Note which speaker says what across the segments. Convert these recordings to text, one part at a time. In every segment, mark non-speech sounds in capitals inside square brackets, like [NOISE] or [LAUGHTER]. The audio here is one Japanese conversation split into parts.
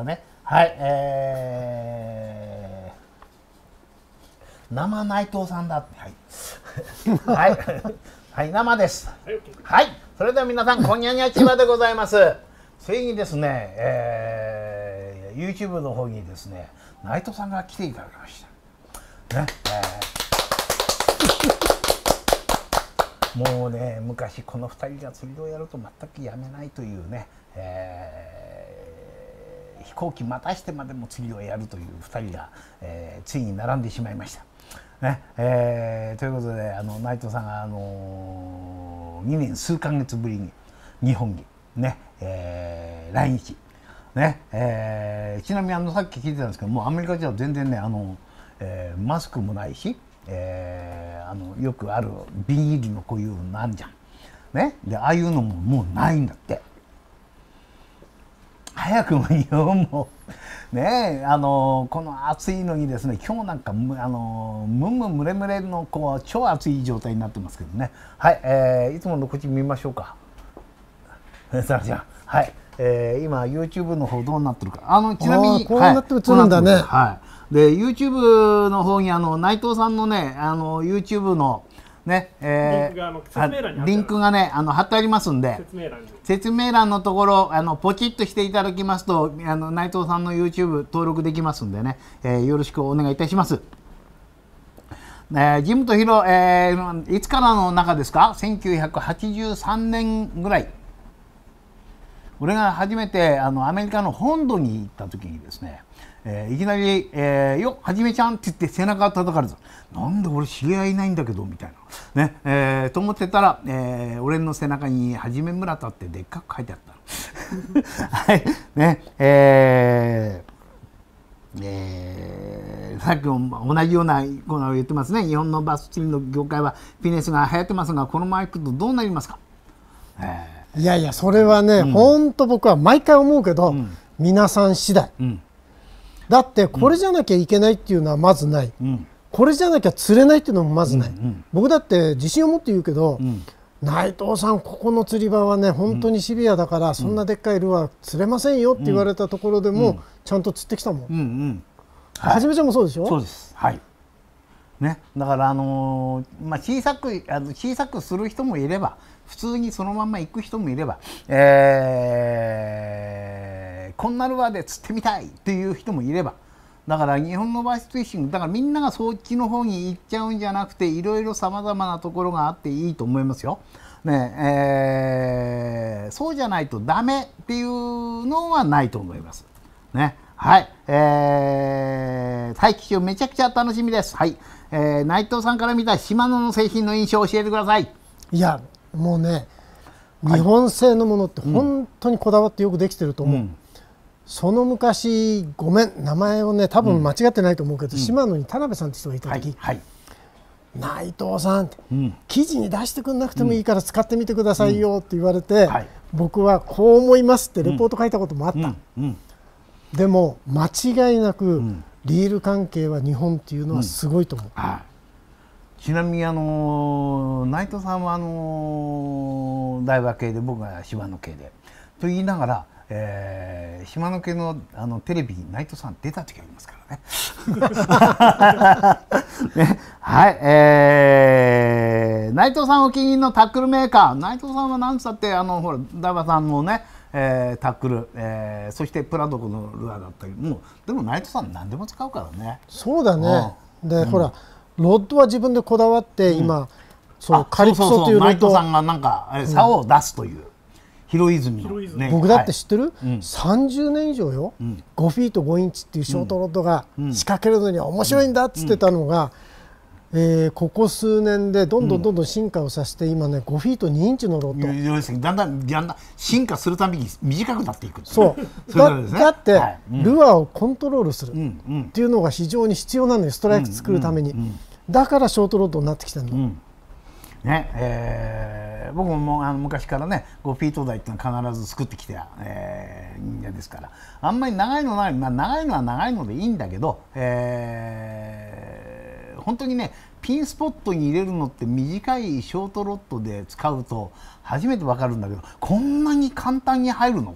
Speaker 1: ね、はい、えー、生内藤さんだ。はい、[LAUGHS] はい、はい、生です。はい、それでは皆さん、こんにゃにゃちはでございます。ついにですね、えー、YouTube の方にですね、内藤さんが来ていただきました。ね、えー。もうね昔この2人が釣りをやると全くやめないというね、えー飛行機またしてまでも釣りをやるという2人が、えーついに並んでしまいました。ねえーということであの内藤さんが、あの2年数ヶ月ぶりに日本に、ねえー来日。ねえーちなみにあのさっき聞いてたんですけどもうアメリカじゃ全然ねあの、えーマスクもないし、えーあのよくあるビニールのこういうのあんじゃん。ね、でああいうのももうないんだって。早くも日本も。[LAUGHS] ねえあのこの暑いのにですね今日なんかむあのむむむれむれのこう超暑い状態になってますけどね。はい、えーいつものこっち見ましょうか。[LAUGHS] さらちゃんはい、えー、今 YouTube の方どうなってるか。あのちなみに
Speaker 2: こうなって映るんだね。
Speaker 1: はいはい。で YouTube の方にあの内藤さんのねあの YouTube のね、え
Speaker 3: リンクがあの説明欄に貼ってある
Speaker 1: あリンクがねあの貼ってありますんで。
Speaker 3: 説明欄に。
Speaker 1: 説明欄のところあのポチッとしていただきますとあの内藤さんの YouTube 登録できますんでね、えーよろしくお願いいたします。えージムとヒロ、えーいつからの中ですか？1983年ぐらい。俺が初めてあのアメリカの本土に行った時にですね、えーいきなり「えーよはじめちゃん」って言って背中を叩かれたなんで俺知り合いいないんだけどみたいな。ね、えーと思ってたら、えー俺の背中に「はじめ村田」ってでっかく書いてあった [LAUGHS] はい。ねえーえーさっきも同じようなことを言ってますね。日本のバス釣りの業界はピネスが流行ってますがこのままいくとどうなりますか、え
Speaker 2: いやいやそれはね、ほんと僕は毎回思うけど、皆さん次第。
Speaker 1: ーうん
Speaker 2: だってこれじゃなきゃいけないっていうのはまずない、
Speaker 1: うん。
Speaker 2: これじゃなきゃ釣れないっていうのもまずない、
Speaker 1: うんうん
Speaker 2: 僕だって自信を持って言うけど、
Speaker 1: ん。
Speaker 2: 内藤さんここの釣り場はね本当にシビアだから、そんなでっかいルアー釣れませんよって言われたところでも、ちゃんと釣ってきたもん、
Speaker 1: うんうん。
Speaker 2: はじめちゃんもそうでしょ？
Speaker 1: そうです。はい。ね、だからあのーまあ小さくあの小さくする人もいれば、普通にそのまま行く人もいれば、えーこんなルアーで釣ってみたいっていう人もいれば。だから日本のバースフィッシングだからみんながそっちの方に行っちゃうんじゃなくていろいろさまざまなところがあっていいと思いますよ。ねえーそうじゃないとダメっていうのはないと思います。ね。はい。えー、大気象めちゃくちゃ楽しみです。はい。えー、内藤さんから見た島野の製品の印象を教えてください。
Speaker 2: いやもうね日本製のものって本当にこだわってよくできてると思う、
Speaker 1: うん
Speaker 2: その昔ごめん名前をね多分間違ってないと思うけど、島野に田辺さんって人がいた時、。
Speaker 1: はいはい。
Speaker 2: 内藤さんって、
Speaker 1: うん
Speaker 2: 記事に出してくれなくてもいいから使ってみてくださいよって言われて、
Speaker 1: はい
Speaker 2: 僕はこう思いますってレポート書いたこともあった、
Speaker 1: うん。うん。
Speaker 2: でも間違いなく、
Speaker 1: ん
Speaker 2: リール関係は日本っていうのはすごいと思う、
Speaker 1: はい。ちなみにあのー内藤さんはあのー大和系で僕が島野系でと言いながら、えー島野系のあのテレビに内藤さん出た時ありますからね。[LAUGHS] ね。はい、えー、内藤さんお気に入りのタックルメーカー。内藤さんは何つったってあのほら大和さんのね、えータックル、えーそしてプラドコのルアーだったり。もうでも内藤さん何でも使うからね。
Speaker 2: そうだね、で、ほらロッドは自分でこだわって今、そう
Speaker 1: あ
Speaker 2: カリプソというロッド。
Speaker 1: 内藤さんがなんかあれ竿を出すという、広泉の、
Speaker 2: 僕だって知ってる、
Speaker 1: うん。
Speaker 2: 30年以上よ、
Speaker 1: ん。
Speaker 2: 5フィート5インチっていうショートロッドが仕掛けるのには面白いんだっつってたのが、えーここ数年でどんどんどんどん進化をさせて今ね5フィート2インチのロッド、
Speaker 1: だんだんだんだん進化するたびに短くなっていく
Speaker 2: そう。だだって、
Speaker 1: はい。うん。
Speaker 2: ルアーをコントロールするっ
Speaker 1: うんうん。
Speaker 2: ていうのが非常に必要なのよストライク作るために、だからショートロッドになってきてるの、
Speaker 1: うんねえー僕ももあの昔からね5フィート台っていうのは必ず作ってきた、えー人間ですから。あんまり長いのない、まあ、長いのは長いのでいいんだけど、えー本当にねピンスポットに入れるのって短いショートロットで使うと初めて分かるんだけどこんなに簡単に入るの？っ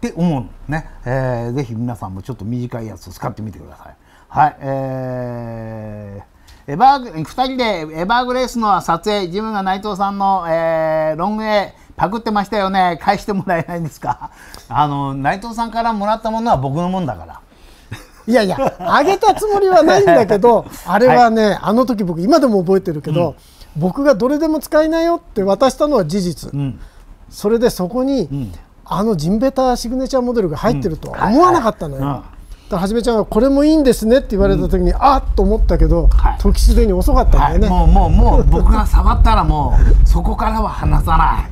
Speaker 1: て思うの。ね、えー、ぜひ皆さんもちょっと短いやつを使ってみてください。はいえー、エバー2人でエバーグレースの撮影ジムが内藤さんの、えー、ロング A パクってましたよね。返してもらえないんですか？[LAUGHS] あの内藤さんからもらったものは僕のもんだから。
Speaker 2: いやいや、あげたつもりはないんだけど、[LAUGHS] あれはね、はい、あの時僕、今でも覚えてるけど、うん、僕がどれでも使いなよって渡したのは事実、うん、それでそこに、うん、あのジンベタシグネチャーモデルが入ってるとは思わなかったのよ。はじめちゃんがこれもいいんですねって言われた時に、うん、あっと思ったけど、はい、時すでに遅かったんだよね、
Speaker 1: はい、もうもうもう僕が触ったらもうそこからは離さない。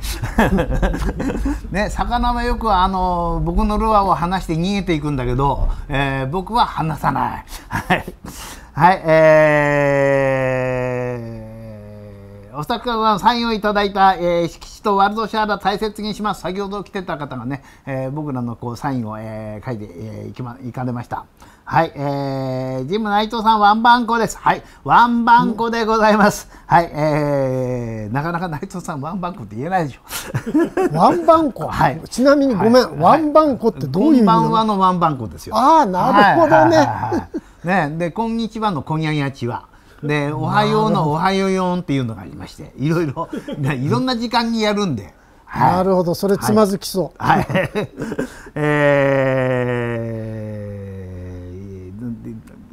Speaker 1: [LAUGHS] ね魚はよくあの僕のルアーを離して逃げていくんだけど、えー、僕は離さない。はい。はいえーお二方サインをいただいた、えー、色紙とワールドシャーラ大切にします。先ほど来てた方がね、えー、僕らのこうサインを、えー、書いて、えー、いきま、いかれました。はい、えー、ジム内藤さんワンバンコです。はい、ワンバンコでございます。はい、えー、なかなか内藤さんワンバンコって言えないでしょ。[LAUGHS]
Speaker 2: ワンバンコ？[LAUGHS] はい。ちなみにごめん、はい、ワンバンコってどういう意味
Speaker 1: なの？こんばんはのワンバンコですよ。
Speaker 2: ああ、なるほどね。
Speaker 1: ね、で、こんにちはのこにゃんやちは。で「おはよう」の「おはよよん」っていうのがありましていろいろ [LAUGHS] いろんな時間にやるんで。
Speaker 2: はい、なるほど。それつまずきそう。
Speaker 1: はい、はい、え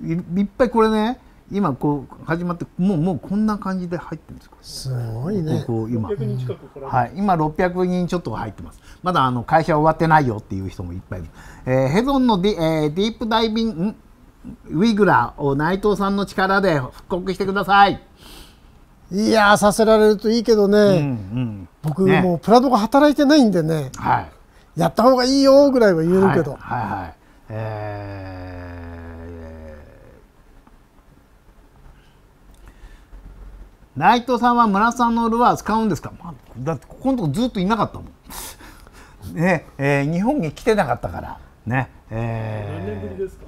Speaker 1: ー、いっぱいこれね今こう始まってもうもうこんな感じで入ってるんですか
Speaker 2: すごいね。
Speaker 1: ここ今。はい。今600人ちょっと入ってます。まだあの会社終わってないよっていう人もいっぱいいる、えー、ヘゾンのディ,、えー、ディープダイビングウィグラを内藤さんの力で復刻してください。
Speaker 2: いやさせられるといいけどね、うんうん、僕、ね、もうプラドが働いてないんでね、はい、やった方がいいよぐらいは言えるけど。はいはい、はい、え
Speaker 1: ー、内藤さんは村さんのルアー使うんですか、まあ、だってここのとこずっといなかったもん。[LAUGHS] ねえー、日本に来てなかったから。ね。えー、何年ぶりですか？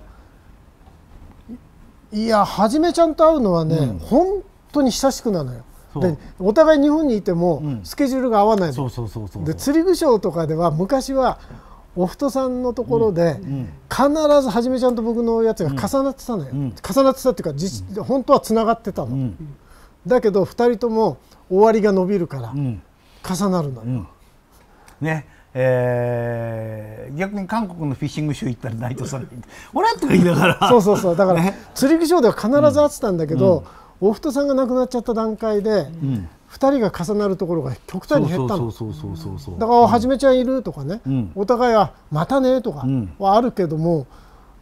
Speaker 2: いやはじめちゃんと会うのはね、うん、本当に親しくなのよ。でお互い日本にいてもスケジュールが合わないの。で釣り具シとかでは昔はおふとさんのところで、必ずはじめちゃんと僕のやつが重なってたのよ、うん、重なってたっていうか実、本当はつながってたの、うん、だけど2人とも終わりが伸びるから重なるのよ。
Speaker 1: ねえー、逆に韓国のフィッシングショー行ったら内藤さんに「俺?」とか言いながら。
Speaker 2: そうそうそう。だから、ね、釣り具ショーでは必ず会ってたんだけど、うん、おふとさんが亡くなっちゃった段階で、うん、2人が重なるところが極端に減ったの。だから「はじめちゃんいる?」とかね、うん、お互いは「またね」とかはあるけども、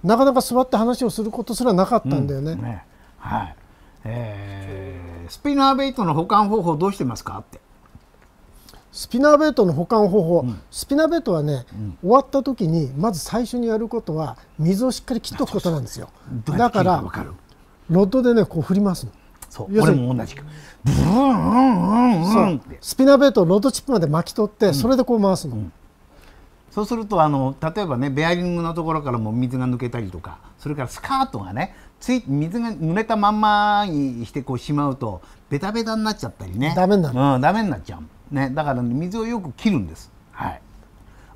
Speaker 2: なかなか座って話をすることすらなかったんだよね。ね。はい。
Speaker 1: えー、スピナーベイトの保管方法どうしてますか？って
Speaker 2: スピナーベイトの保管方法、うん、スピナーベイトはね、うん、終わった時にまず最初にやることは水をしっかり切っておくことなんですよ。だからロッドでねこう振りますの。
Speaker 1: そう。俺も同じく。ブー
Speaker 2: ンンスピナーベイトをロッドティップまで巻き取って、それでこう回すの、
Speaker 1: そうするとあの例えばねベアリングのところからも水が抜けたりとかそれからスカートがねつい水が濡れたまんまにしてこうしまうとベタベタになっちゃったりね。
Speaker 2: ダメになる、
Speaker 1: うん、ダメになっちゃうね、だから、ね、水をよく切るんです。はい。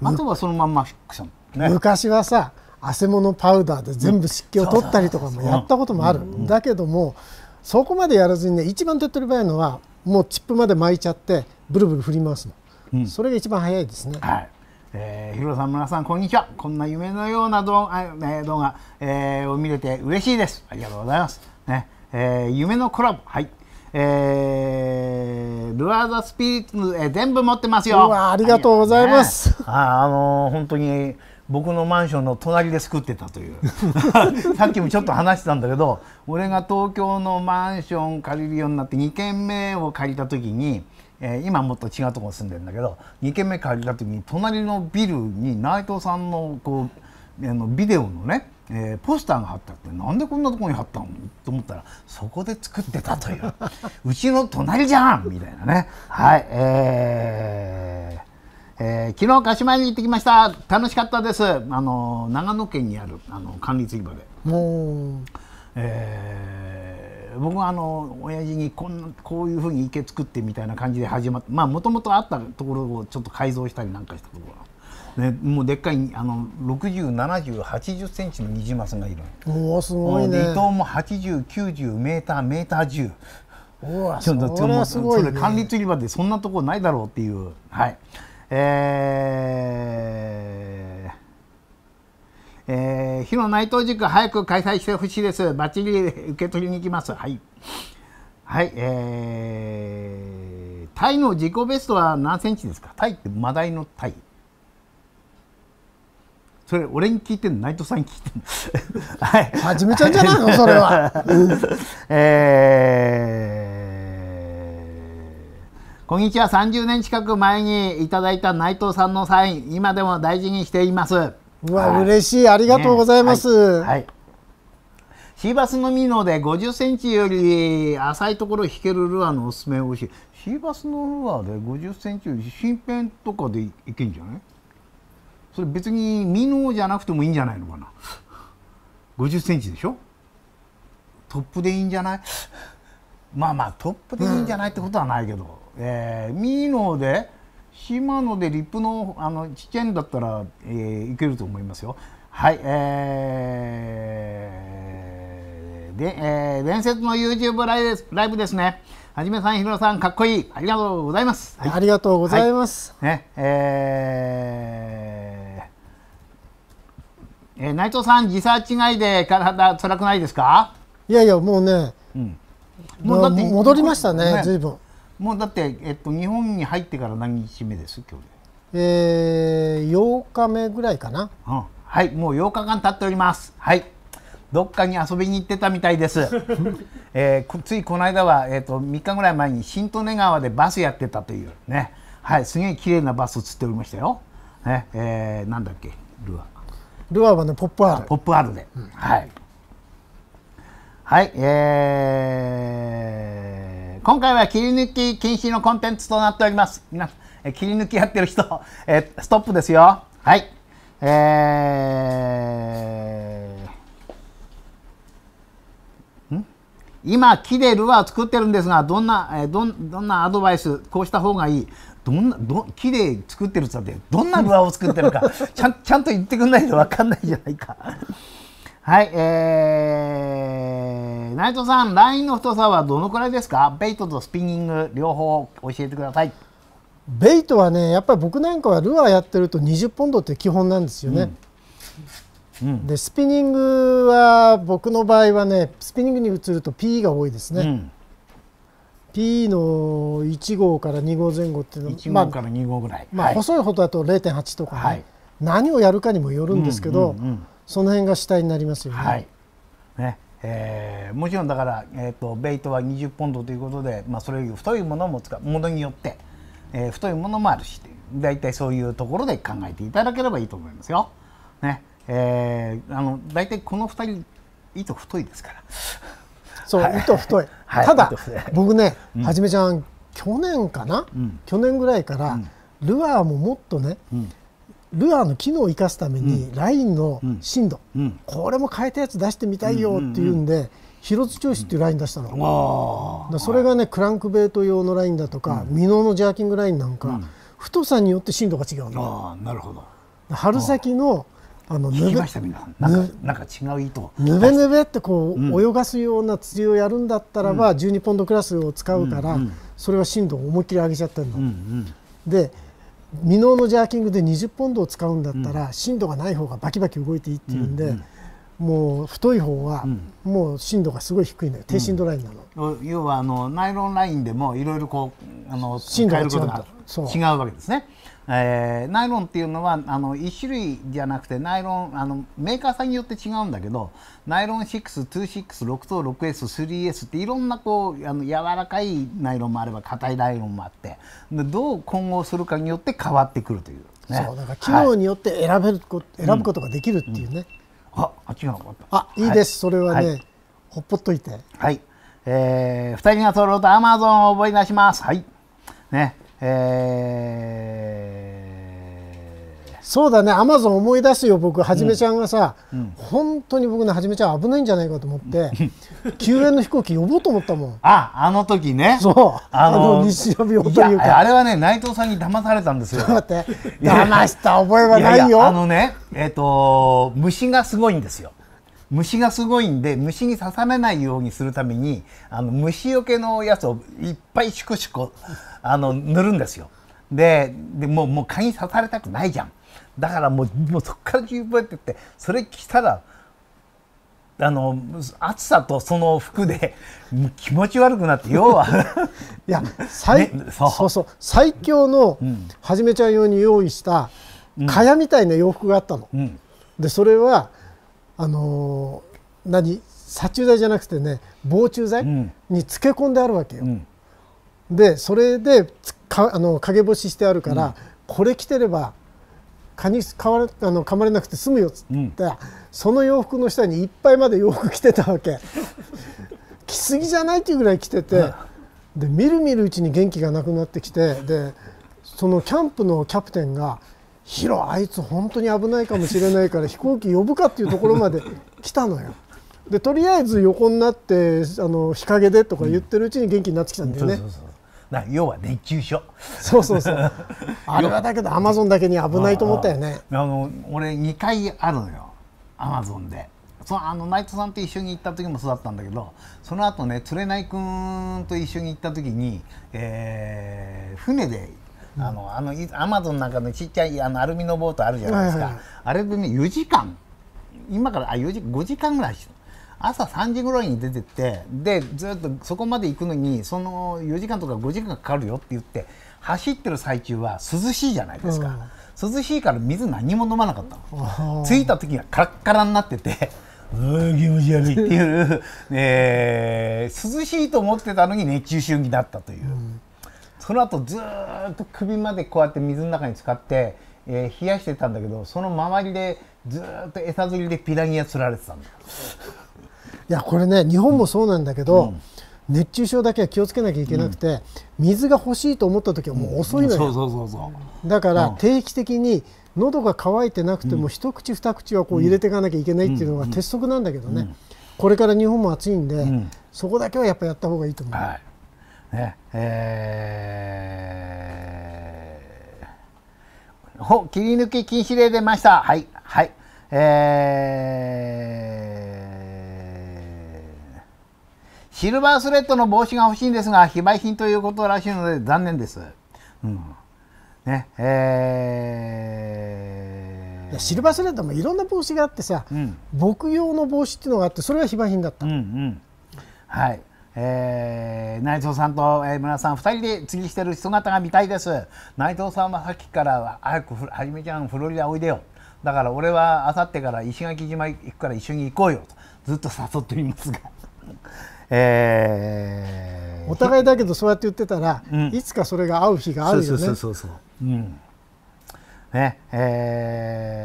Speaker 1: あとはそのまんまフィックション、
Speaker 2: ね、昔はさ、汗物パウダーで全部湿気を取ったりとかもやったこともある。だけども、そこまでやらずにね、一番手っ取り早いのは、もうチップまで巻いちゃって、ブルブル振り回すの。うん、それが一番早いですね。はい。
Speaker 1: えー、ヒロさん、皆さん、こんにちは。こんな夢のような動画、えー、動画、えー、を見れて嬉しいです。ありがとうございます。ね、えー、夢のコラボ、はい。えー、ルアーザスピリッツ、えー、全部持ってますよ。
Speaker 2: ありがとうございます。
Speaker 1: ね、あ、あのー、本当に僕のマンションの隣で作ってたという [LAUGHS] さっきもちょっと話してたんだけど俺が東京のマンション借りるようになって2軒目を借りた時に、えー、今もっと違うところに住んでるんだけど2軒目借りた時に隣のビルに内藤さんのこうあのビデオのねえー、ポスターが貼ってあってなんでこんなところに貼ったの？と思ったらそこで作ってたという。[LAUGHS] うちの隣じゃん！みたいなね。はい。えー、えー、昨日鹿島に行ってきました。楽しかったです。あの長野県にあるあの管理釣り場で。もう、えー、僕はあの親父にこんなこういうふうに池作ってみたいな感じで始まってまあもともとあったところをちょっと改造したりなんかしたところね、もうでっかいあの60、70、80センチのニジマスがいる。
Speaker 2: おおすごいね。
Speaker 1: 伊藤も80、90メーターメーター10。
Speaker 2: おおそれはすごい、ね、
Speaker 1: 管理釣り場でそんなところないだろうっていう。はい。えー、えー、日野内藤塾早く開催してほしいです。バッチリ受け取りに行きます。はい。はいえー、タイの自己ベストは何センチですか？タイってマダイのタイそれ俺に聞いてんの？内藤さんに聞いてんの？[LAUGHS] はい。
Speaker 2: はじめちゃんじゃないの？それは。[LAUGHS]
Speaker 1: えー、こんにちは。30年近く前にいただいた内藤さんのサイン今でも大事にしています。う
Speaker 2: わ、はい、嬉しい。ありがとうございます、ね、はい、はい。
Speaker 1: シーバスのミノで50センチより浅いところを引けるルアーのおすすめをしシーバスのルアーで50センチより新編とかでいけんじゃない？それ別にミノじゃなくてもいいんじゃないのかな？50センチでしょ？トップでいいんじゃない？まあまあトップでいいんじゃないってことはないけど、うん、えー、ミノで島野でリップのあのちっちゃいんだったら、えー、いけると思いますよ。はいえー、で、えー、伝説の YouTube ライブですライブですね。はじめさん、ひろさん、かっこいい。ありがとうございます。
Speaker 2: はい、ありがとうございます。
Speaker 1: はい、ね、えーえー、内藤さん、時差違いで体辛くないですか？
Speaker 2: いやいや、もうね、うん、もうだって戻りましたね、ねずいぶん。
Speaker 1: もうだって、えっと、日本に入ってから何日目です、今日
Speaker 2: で。えー、8日目ぐらいかな、
Speaker 1: うん。はい、もう8日間経っております。はい。どっかに遊びに行ってたみたいです。[LAUGHS] えー、ついこの間は、えーと、と3日ぐらい前に新利根川でバスやってたというね、はい、すげえ綺麗なバス釣っておりましたよ。ね、えー、なんだっけ、ルアー。
Speaker 2: ルアーはねポップ R
Speaker 1: ポップ R で、うん、はい。はいえー、今回は切り抜き禁止のコンテンツとなっております。皆え切り抜きやってる人、えストップですよ。はい。えー、今木でルアーを作ってるんですがどんな、えどんどんなアドバイスこうした方がいい？どんなど木で作ってるっつってどんなルアーを作ってるか [LAUGHS] ちゃんちゃんと言ってくんないと分かんないじゃないか。[LAUGHS] はい、えー、内藤さん、ラインの太さはどのくらいですか？ベイトとスピニング両方教えてください。
Speaker 2: ベイトはね、やっぱり僕なんかはルアーやってると20ポンドって基本なんですよね。うんうん、でスピニングは僕の場合はねスピニングに移ると PE が多いですね。うん P の1号から2号前後っていうのは
Speaker 1: 1号から2号ぐらい、
Speaker 2: まあ、まあ、細いほどだと0.8とかね、はい、何をやるかにもよるんですけど、うんうんうん、その辺が主体になりますよね。はい。
Speaker 1: ね。えー、もちろんだから、えーと、ベイトは20ポンドということで、まあ、それより太いものも使う。ものによって、えー、太いものもあるし大体そういうところで考えていただければいいと思いますよ。ね。えー、あの大体この2人糸太いですから。
Speaker 2: そう、はい、糸太い、[LAUGHS] はい、ただ、僕ね、うん、はじめちゃん去年かな、うん、去年ぐらいから、ルアーももっとね、ルアーの機能を生かすために、ラインの深度、これも変えたやつ出してみたいよっていうんで、広津調子っていうライン出したの、それがねクランクベイト用のラインだとか、ミノのジャーキングラインなんか、太さによって深度が違うの。
Speaker 1: なるほど。
Speaker 2: 春先の
Speaker 1: あのぬべなんかなんか違う糸
Speaker 2: ぬべぬべってこう、泳がすような釣りをやるんだったらば、うん、12ポンドクラスを使うから、それは深度を思いっきり上げちゃってるの。うんうん、で未納のジャーキングで20ポンドを使うんだったら、深度がない方がバキバキ動いていいっていうんで、もう太い方は、もう深度がすごい低いのよ。低深度ラインな
Speaker 1: の、要はあのナイロンラインでもいろいろこうあの
Speaker 2: 深度が違
Speaker 1: う。違うわけですね。えー、ナイロンっていうのはあの1種類じゃなくてナイロンあのメーカーさんによって違うんだけどナイロン6、26、6と 6S、3S っていろんなこうあの柔らかいナイロンもあれば硬いナイロンもあってでどう混合するかによって変わってくるという、
Speaker 2: ね、そうだから機能によって選べるこ、はい、選ぶことができるっていうね、
Speaker 1: うん。うん、ああ違う
Speaker 2: あい。いです、はい、それはね、はい、ほっぽっといて。
Speaker 1: はい、えー、2人が揃うとアマゾンを覚え出します。はい。ねえー
Speaker 2: そうだね。アマゾン思い出すよ僕。はじめちゃんがさ、うん。うん、本当に僕ねはじめちゃん危ないんじゃないかと思って [LAUGHS] 救援の飛行機呼ぼうと思ったもん。
Speaker 1: ああの時ね。
Speaker 2: そう。あの西予病というか
Speaker 1: あれはね内藤さんに騙されたんですよ。
Speaker 2: 待って。騙した覚えはないよ。
Speaker 1: あのねえっ、ー、と虫がすごいんですよ虫がすごいんで虫に刺されないようにするためにあの虫よけのやつをいっぱいシュコシュコあの塗るんですよ。ででもうもう蚊に刺されたくないじゃん。だからもうもうそこから十分って言ってそれ着たらあの暑さとその服で気持ち悪くなって要は [LAUGHS]
Speaker 2: いや最、ね、そうそう最強のはじめちゃん用に用意した蚊帳みたいな洋服があったの。うん、でそれはあのー、何殺虫剤じゃなくてね防虫剤に漬け込んであるわけよ。うん、でそれでかあの陰干ししてあるから、うん、これ着てれば蚊にかわあの噛まれなくて済むよっつって、うん、その洋服の下にいっぱいまで洋服着てたわけ。[LAUGHS] 着すぎじゃないっていうぐらい着てて、でみるみるうちに元気がなくなってきてでそのキャンプのキャプテンがヒロあいつ本当に危ないかもしれないから飛行機呼ぶかっていうところまで [LAUGHS] 来たのよ。でとりあえず横になってあの日陰でとか言ってるうちに元気になってきたんだよね。そうそうそう。
Speaker 1: 要は熱中症。
Speaker 2: そうそうそう。[LAUGHS] あれはだけどアマゾンだけに危ないと思ったよね。
Speaker 1: あの俺2回あるのよ。アマゾンで。そのあの内藤さんと一緒に行った時もそうだったんだけどその後ね釣れない君と一緒に行った時に、えー、船であのあのアマゾンなんかのちっちゃいあのアルミのボートあるじゃないですか、はいはい、あれでね4時間。今からあ4時5時間ぐらい朝3時ぐらいに出てってでずっとそこまで行くのにその4時間とか5時間かかるよって言って走ってる最中は涼しいじゃないですか、うん、涼しいから水何も飲まなかったの。着いた時がカラッカラになっててうん気持ち悪いっていう、[LAUGHS] えー、涼しいと思ってたのに熱中症になったという。うんその後ずっと首までこうやって水の中に使って、えー、冷やしてたんだけどその周りでずっと餌釣りでピラニア釣られてたんだ。い
Speaker 2: やこれね日本もそうなんだけど、うん、熱中症だけは気をつけなきゃいけなくて、うん、水が欲しいと思った時はもう遅いのよ、だから定期的に喉が渇いてなくても一口二口はこう入れていかなきゃいけないっていうのが鉄則なんだけどね、これから日本も暑いんで、そこだけはやっぱやった方がいいと思う。はいね。
Speaker 1: えー、ほ切り抜き禁止令出ました。はいはい。えー、シルバースレッドの帽子が欲しいんですが非売品ということらしいので残念です、うん。ね。
Speaker 2: えー、シルバースレッドもいろんな帽子があってさ、うん、牧用の帽子っていうのがあってそれは非売品だった、うんうん、
Speaker 1: はいえー、内藤さんと、えー、村さん2人で釣りしてる姿が見たいです。内藤さんはさっきから早くはじめちゃんフロリダおいでよ。だから俺はあさってから石垣島行くから一緒に行こうよ。とずっと誘っていますが。[LAUGHS]
Speaker 2: えー、お互いだけどそうやって言ってたら、うん、いつかそれが合う日があるよね。そうそうそう。うん。
Speaker 1: ねえ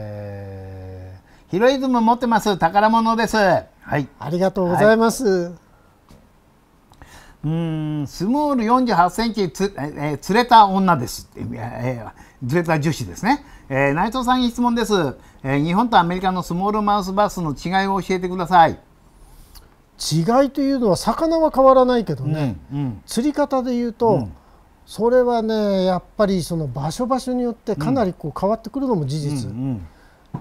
Speaker 1: ー、ヒロイズム持ってます。宝物です。はい。
Speaker 2: ありがとうございます、はい
Speaker 1: うんスモール48センチつ、えー、釣れた女です、えー、釣れた女子ですね、えー、内藤さんに質問です、えー、日本とアメリカのスモールマウスバスの違いを教えてください。
Speaker 2: 違いというのは魚は変わらないけどね、うんうん、釣り方でいうと、うん、それはねやっぱりその場所場所によってかなりこう変わってくるのも事実、うんうん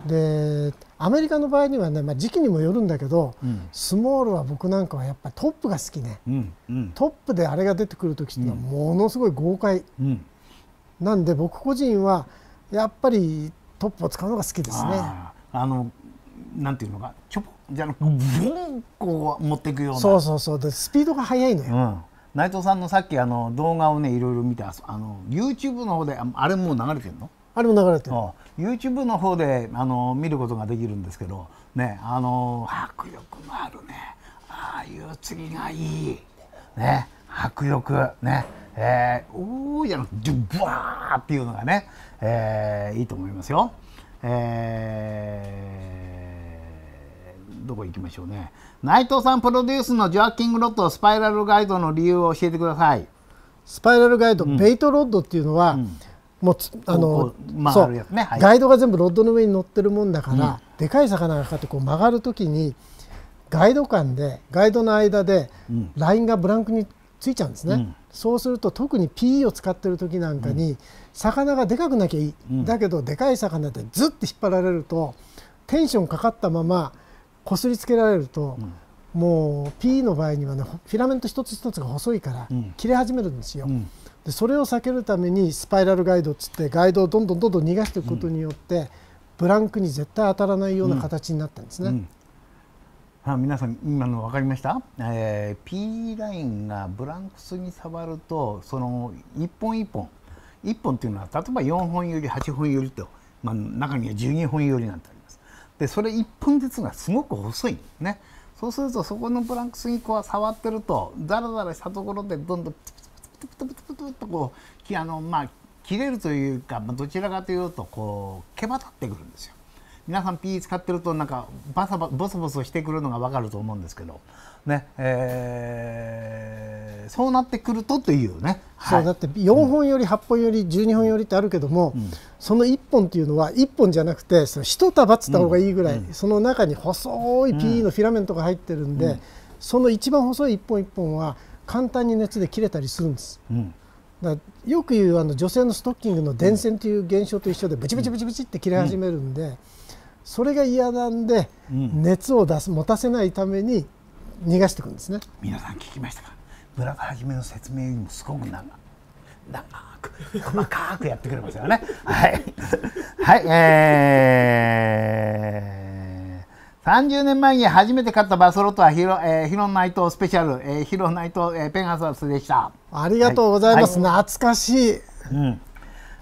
Speaker 2: でアメリカの場合にはね、まあ、時期にもよるんだけど、うん、スモールは僕なんかはやっぱりトップが好きね、うんうん、トップであれが出てくる時っていうのはものすごい豪快、うん、なんで僕個人はやっぱりトップを使うのが好きですね。
Speaker 1: あのなんていうのかちょじゃなくブンこう持っていくような。
Speaker 2: そうそうそう。でスピードが速いのよ、うん、
Speaker 1: 内藤さんのさっきあの動画をねいろいろ見てあの YouTube の方であれもう流れてるの？
Speaker 2: あれも流れてる
Speaker 1: YouTube の方であの見ることができるんですけどねあの迫力のあるねああいう釣りがいいね迫力ねえー、おーじゃなくてブワーっていうのがね、えー、いいと思いますよ。えー、どこ行きましょうね。内藤さんプロデュースのジョアキングロッドスパイラルガイドの理由を教えてください。
Speaker 2: スパイラルガイド、うん、ベイトロッドっていうのは、うんもうあの、そう、ねはい、ガイドが全部ロッドの上に乗ってるもんだから、うん、でかい魚がかかってこう曲がるときにガイド間でガイドの間でラインがブランクについちゃうんですね、うん、そうすると特に PE を使ってる時なんかに、魚がでかくなきゃいい、だけどでかい魚ってずっと引っ張られるとテンションかかったままこすりつけられると、もう PE の場合にはねフィラメント一つ一つが細いから切れ始めるんですよ。でそれを避けるためにスパイラルガイドっつってガイドをどんどんどんどん逃がしていくことによって、ブランクに絶対当たらないような形になったんですね。うん。
Speaker 1: あ皆さん今の分かりました、えー、P ラインがブランクスに触るとその一本一本。一本っていうのは例えば4本より8本よりと、まあ、中には12本よりなんてあります。でそれ1本ずつがすごく細い。ね。そうするとそこのブランクスにこう触ってるとザラザラしたところでどんどんプツプツプツプツプツとこうあのまあ切れるというか、まあ、どちらかというとこう毛羽立ってくるんですよ。皆さん P 使ってるとなんかバサバボソボソしてくるのが分かると思うんですけど、ねえー、そうなってくるとというね、
Speaker 2: そう、はい、だって4本より8本より12本よりってあるけども、うん、その1本っていうのは1本じゃなくてその1束っつった方がいいぐらい、うん、その中に細い PE のフィラメントが入ってるんで、うん、その一番細い1本1本は簡単に熱で切れたりするんです。だよく言うあの女性のストッキングの電線という現象と一緒でブチブチブチブチって切れ始めるんで、それが嫌なんで、熱を出す持たせないために逃がしていくんですね。
Speaker 1: 皆さん聞きましたか？村田はじめの説明よりもすごく長長く細かくやってくれますよね。はい。はいえー、30年前に初めて買ったバスロットはヒロ,、えー、ヒロナイトスペシャル、えー、ヒロナイト、えー、ペンガサスでした。
Speaker 2: ありがとうございます、はい、懐かしい、うん。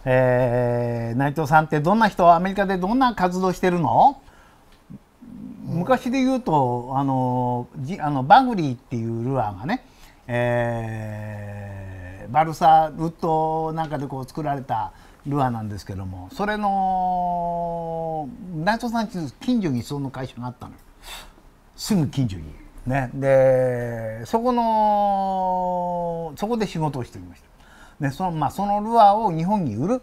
Speaker 1: えー、内藤さんってどんな人アメリカでどんな活動してるの？昔で言うとあのじあのバグリーっていうルアーがね、えー、バルサウッドなんかでこう作られたルアーなんですけどもそれの内藤さん近所にその会社があったのすぐ近所に。ね、でそこのそこで仕事をしておりました。でそのまあ、そのルアーを日本に売る、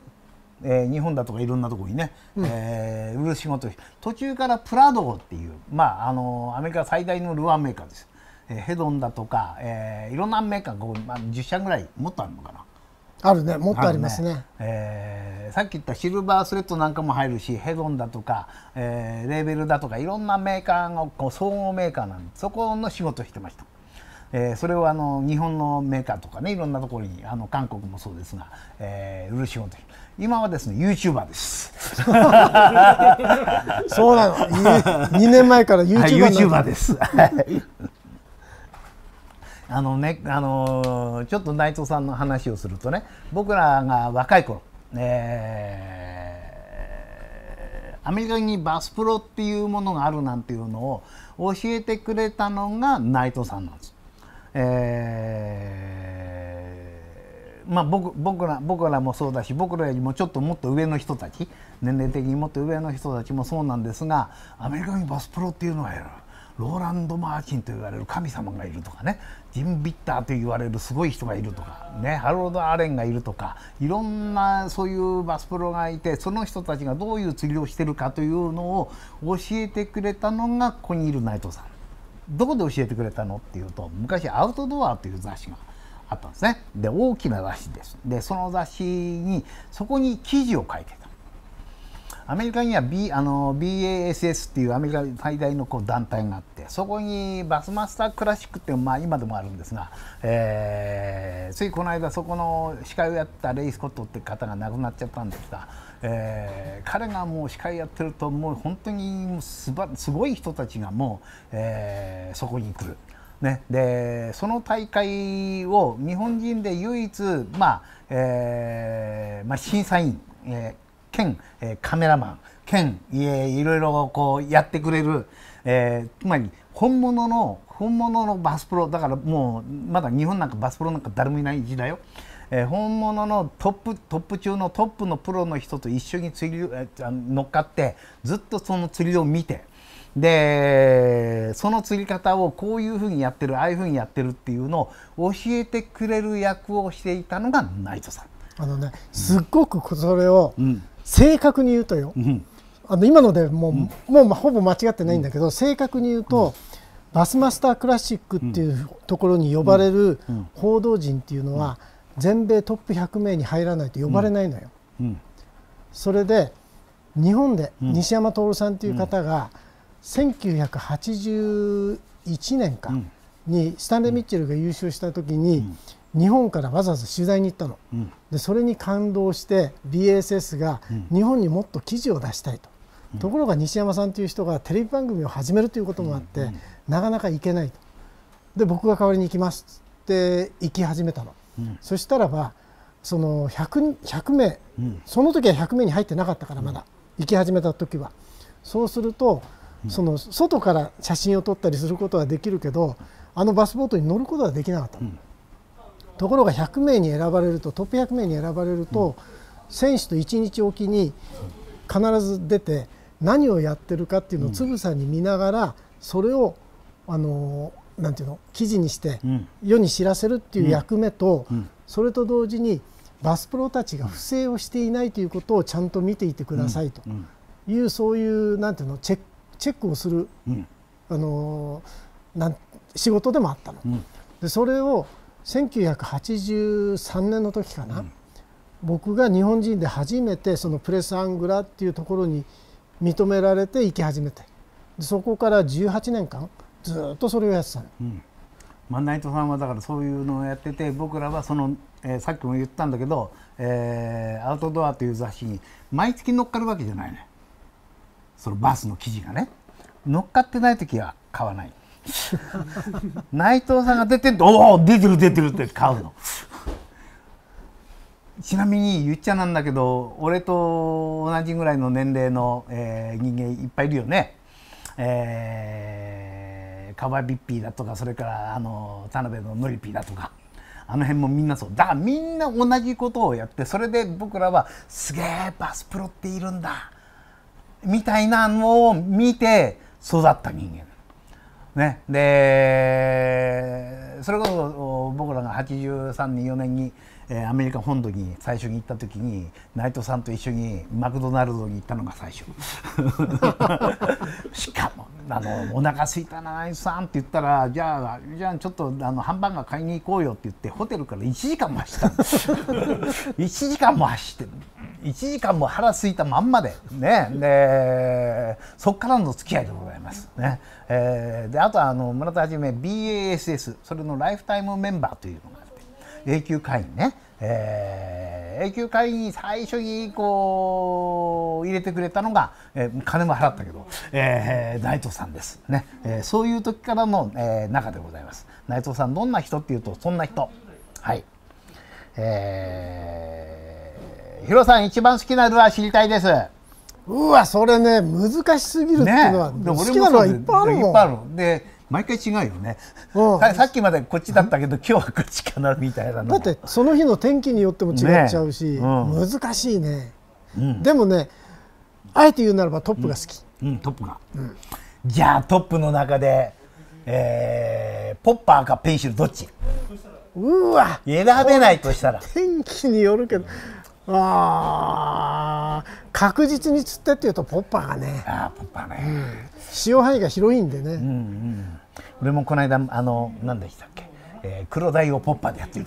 Speaker 1: えー、日本だとかいろんなところにね、うん、えー、売る仕事途中からプラドっていう、まあ、あのアメリカ最大のルアーメーカーです、えー、ヘドンだとか、えー、いろんなメーカーこう、まあ、10社ぐらいもっとあるのかな
Speaker 2: あるねもっとありますね。ね、
Speaker 1: えー、さっき言ったシルバースレッドなんかも入るしヘドンだとか、えー、レーベルだとかいろんなメーカーがこう総合メーカーなんでそこの仕事をしてました。えー、それをあの日本のメーカーとかねいろんなところにあの韓国もそうですが、えー、売る仕事。今はですね YouTuber です。[LAUGHS]
Speaker 2: そうなの。2年前から YouTuber,
Speaker 1: はい、YouTuber ですあのねあのちょっと内藤さんの話をするとね僕らが若い頃、えー、アメリカにバスプロっていうものがあるなんていうのを教えてくれたのが内藤さんなんです。えー、まあ僕僕ら僕らもそうだし僕らよりもちょっともっと上の人たち年齢的にもっと上の人たちもそうなんですがアメリカにバスプロっていうのはやる。ローランド・マーチンと言われる神様がいるとかねジン・ビッターと言われるすごい人がいるとか、ね、ハロード・アレンがいるとかいろんなそういうバスプロがいてその人たちがどういう釣りをしてるかというのを教えてくれたのがここにいる内藤さん。どこで教えてくれたのっていうと昔アウトドアという雑誌があったんですね。で大きな雑誌です。でその雑誌にそこに記事を書いてた。アメリカには、B、あの BASS っていうアメリカ最大のこう団体があってそこにバスマスタークラシックっていうまあ今でもあるんですが、えー、ついこの間そこの司会をやったレイ・スコットって方が亡くなっちゃったんですがえー、彼がもう司会やってるともう本当にすばすごい人たちがもう、えー、そこに来る。ね、でその大会を日本人で唯一、まあえーまあ、審査員、えー、兼、えー、カメラマン兼いいろいろこうやってくれる、えー、つまり本物の本物のバスプロだからもうまだ日本なんかバスプロなんか誰もいない時代よ。えー、本物のトップトップ中のトップのプロの人と一緒に釣り、えー、乗っかってずっとその釣りを見てでその釣り方をこういうふうにやってるああいうふうにやってるっていうのを教えてくれる役をしていたのがナイトさん。
Speaker 2: あのねすっごくそれを正確に言うとよ、うん、あの今のでもううん、もうほぼ間違ってないんだけど、正確に言うと、バスマスタークラシックっていうところに呼ばれる報道陣っていうのは、全米トップ100名に入らないと呼ばれないのよ。それで日本で西山徹さんという方が1981年かにスタンレー・ミッチェルが優勝した時に日本からわざわざ取材に行ったの、でそれに感動して BSS が日本にもっと記事を出したいと、ところが西山さんという人がテレビ番組を始めるということもあって、なかなか行けないと。で僕が代わりに行きますって行き始めたの、そしたらばその 100, 100名、その時は100名に入ってなかったからまだ、行き始めた時は。そうするとその外から写真を撮ったりすることはできるけどあのバスボートに乗ることはできなかった、うん、ところが100名に選ばれるとトップ100名に選ばれると、選手と1日おきに必ず出て何をやってるかっていうのをつぶさに見ながらそれをあのなんていうの記事にして世に知らせるっていう役目と、それと同時にバスプロたちが不正をしていないということをちゃんと見ていてくださいと。いう、そういうなんていうのチェックをする、あのなん仕事でもあったの。でそれを1983年の時かな、僕が日本人で初めてそのプレスアングラっていうところに認められて行き始めて。そこから18年間ずっとそれをやってた。の。うん。
Speaker 1: まあ、内藤さんはだからそういうのをやってて僕らはその、えー、さっきも言ったんだけど、えー、アウトドアという雑誌に毎月乗っかるわけじゃないねそのバスの記事がね。乗っかってない時は買わない [LAUGHS] 内藤さんが出てると「おお出てる出てる」って買うのちなみに言っちゃなんだけど俺と同じぐらいの年齢の、えー、人間いっぱいいるよね。えーカバビッピーだとかそれからあの田辺のノリピーだとかあの辺もみんなそうだからみんな同じことをやってそれで僕らはすげえバスプロっているんだみたいなのを見て育った人間。ね、でそれこそ僕らが83年4年にえー、アメリカ本土に最初に行った時に内藤さんと一緒にマクドナルドに行ったのが最初。[LAUGHS] しかもあのお腹すいたな内藤さんって言ったらじゃあじゃあちょっとあのハンバーガー買いに行こうよって言ってホテルから1時間も走った1 [LAUGHS] 時間も走ってる。1時間も腹すいたまんまで。ね。でそこからの付き合いでございます。ね、えー、であとはあの村田はじめ BASS それのライフタイムメンバーというのが永久会員ね、えー、永久会員に最初にこう入れてくれたのが、えー、金も払ったけど、えー、内藤さんですね、えー、そういう時からの、えー、中でございます。内藤さんどんな人っていうとそんな人。はい。えー、ヒロさん一番好きなルアー知りたいです。
Speaker 2: うわそれね難しすぎるっていうのは、ね、好きなのはいっぱいあるも
Speaker 1: ん。で毎回違うよね、う。ん、さっきまでこっちだったけど今日はこっちかなみたいな
Speaker 2: だってその日の天気によっても違っちゃうし、ねうん、難しいね、うん、でもねあえて言うならばトップが好き、
Speaker 1: うんトップが、じゃあトップの中で、えー、ポッパーかペンシルどっち？
Speaker 2: うわ。
Speaker 1: 選べないとしたら。
Speaker 2: 天気によるけど。あ確実に釣ってっていうとポッパーがね。
Speaker 1: あポッパーね、うん、
Speaker 2: 使用範囲が広いんでね、うんう
Speaker 1: ん、俺もこの間あの何でしたっけ、えー、黒鯛をポッパーでやってる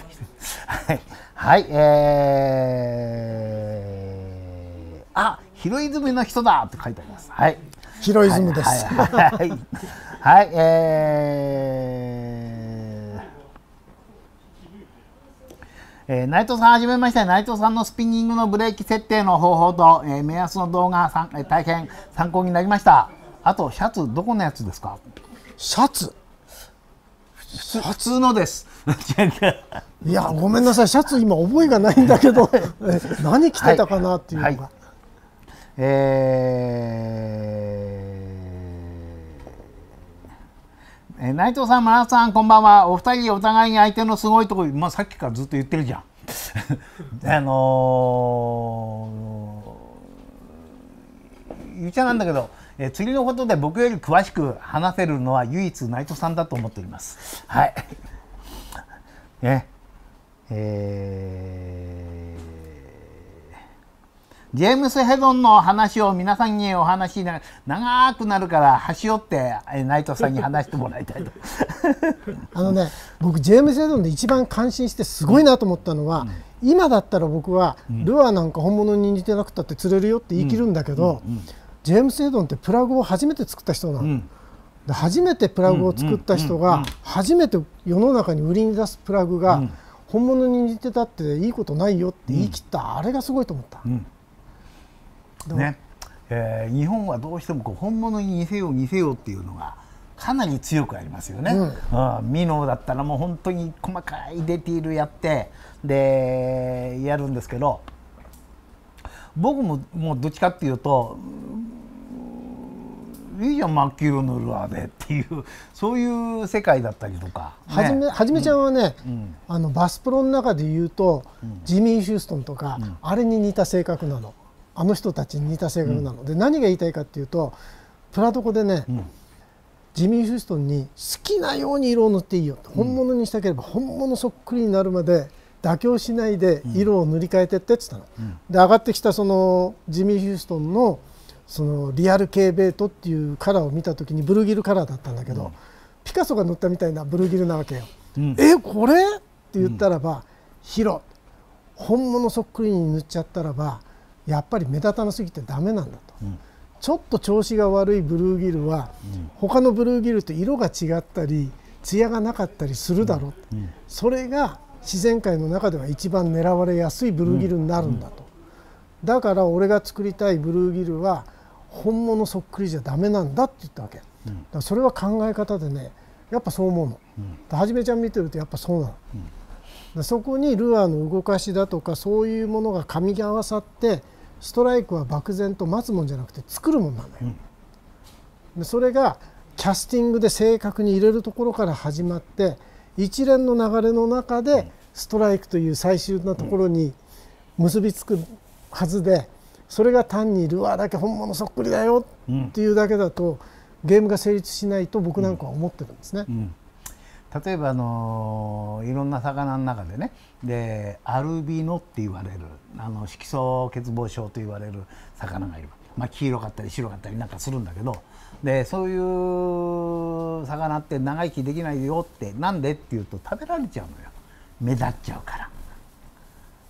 Speaker 1: はい、はい、えー、あヒロイズムの人だって書いてあります。はい。
Speaker 2: ヒロイズムです。
Speaker 1: はい、はい。はい、はい、えーえー、内藤さんはじめまして。内藤さんのスピニングのブレーキ設定の方法と、えー、目安の動画さん、えー、大変参考になりましたあとシャツどこのやつですか？
Speaker 2: シャツ？
Speaker 1: 普通のです。[LAUGHS]
Speaker 2: いや [LAUGHS] ごめんなさい。シャツ今覚えがないんだけど。[LAUGHS] 何着てたかなっていうのが、はい。はい、
Speaker 1: えーえー、内藤さん、村田さん、こんばんは。お二人、お互いに相手のすごいところ、まあ、さっきからずっと言ってるじゃん。あのー、言っちゃなんだけど、えー、釣りのことで僕より詳しく話せるのは唯一内藤さんだと思っております。はい。ね。えジェームス・ヘドンの話を皆さんにお話しな長くなるから端折って内藤さんに話してもらいたいと [LAUGHS]
Speaker 2: あのね僕ジェームス・ヘドンで一番感心してすごいなと思ったのは、うん今だったら僕は、ルアーなんか本物に似てなくたって釣れるよって言い切るんだけど、ジェームス・ヘドンってプラグを初めて作った人なの。で初めてプラグを作った人が初めて世の中に売りに出すプラグが本物に似てたっていいことないよって言い切った、あれがすごいと思った。
Speaker 1: ね。えー、日本はどうしてもこう本物に似せよう似せようっていうのがかなり強くありますよね。うん、ミノだったらもう本当に細かいディティールやってでやるんですけど僕ももうどっちかっていうといいじゃん真っ黄色のルアーでっていうそういう世界だったりとか、
Speaker 2: ね、はじめはじめちゃんはね、うん、あのバスプロの中で言うと、うん、ジミー・ヒューストンとか、うん、あれに似た性格なの。あの人たちに似た性格なの、で何が言いたいかっていうとプラトコでね、ジミー・ヒューストンに好きなように色を塗っていいよ本物にしたければ本物そっくりになるまで妥協しないで色を塗り替えてってって言ったの。で上がってきたそのジミー・ヒューストンのそのリアル系ベートっていうカラーを見た時にブルーギルカラーだったんだけど、うん、ピカソが塗ったみたいなブルーギルなわけよ。うん、えこれ？って言ったらば、うん、本物そっくりに塗っちゃったらばやっぱり目立たなすぎてダメなんだと。うん、ちょっと調子が悪いブルーギルは、うん、他のブルーギルと色が違ったり艶がなかったりするだろう、それが自然界の中では一番狙われやすいブルーギルになるんだと、だから俺が作りたいブルーギルは本物そっくりじゃダメなんだって言ったわけ、うん、だそれは考え方でねやっぱそう思うの、うん、はじめちゃん見てるとやっぱそうなの、うん、そこにルアーの動かしだとかそういうものが噛み合わさってストライクは漠然と待つもんじゃなくて作るもんなのよ、でそれがキャスティングで正確に入れるところから始まって一連の流れの中でストライクという最終なところに結びつくはずで、それが単にルアーだけ本物そっくりだよっていうだけだと、ゲームが成立しないと僕なんかは思ってるんですね。うん。
Speaker 1: 例えばあのいろんな魚の中でねでアルビノって言われるあの色素欠乏症と言われる魚がいる、まあ、黄色かったり白かったりなんかするんだけどでそういう魚って長生きできないよってなんでっていうと食べられちゃうのよ目立っちゃうから。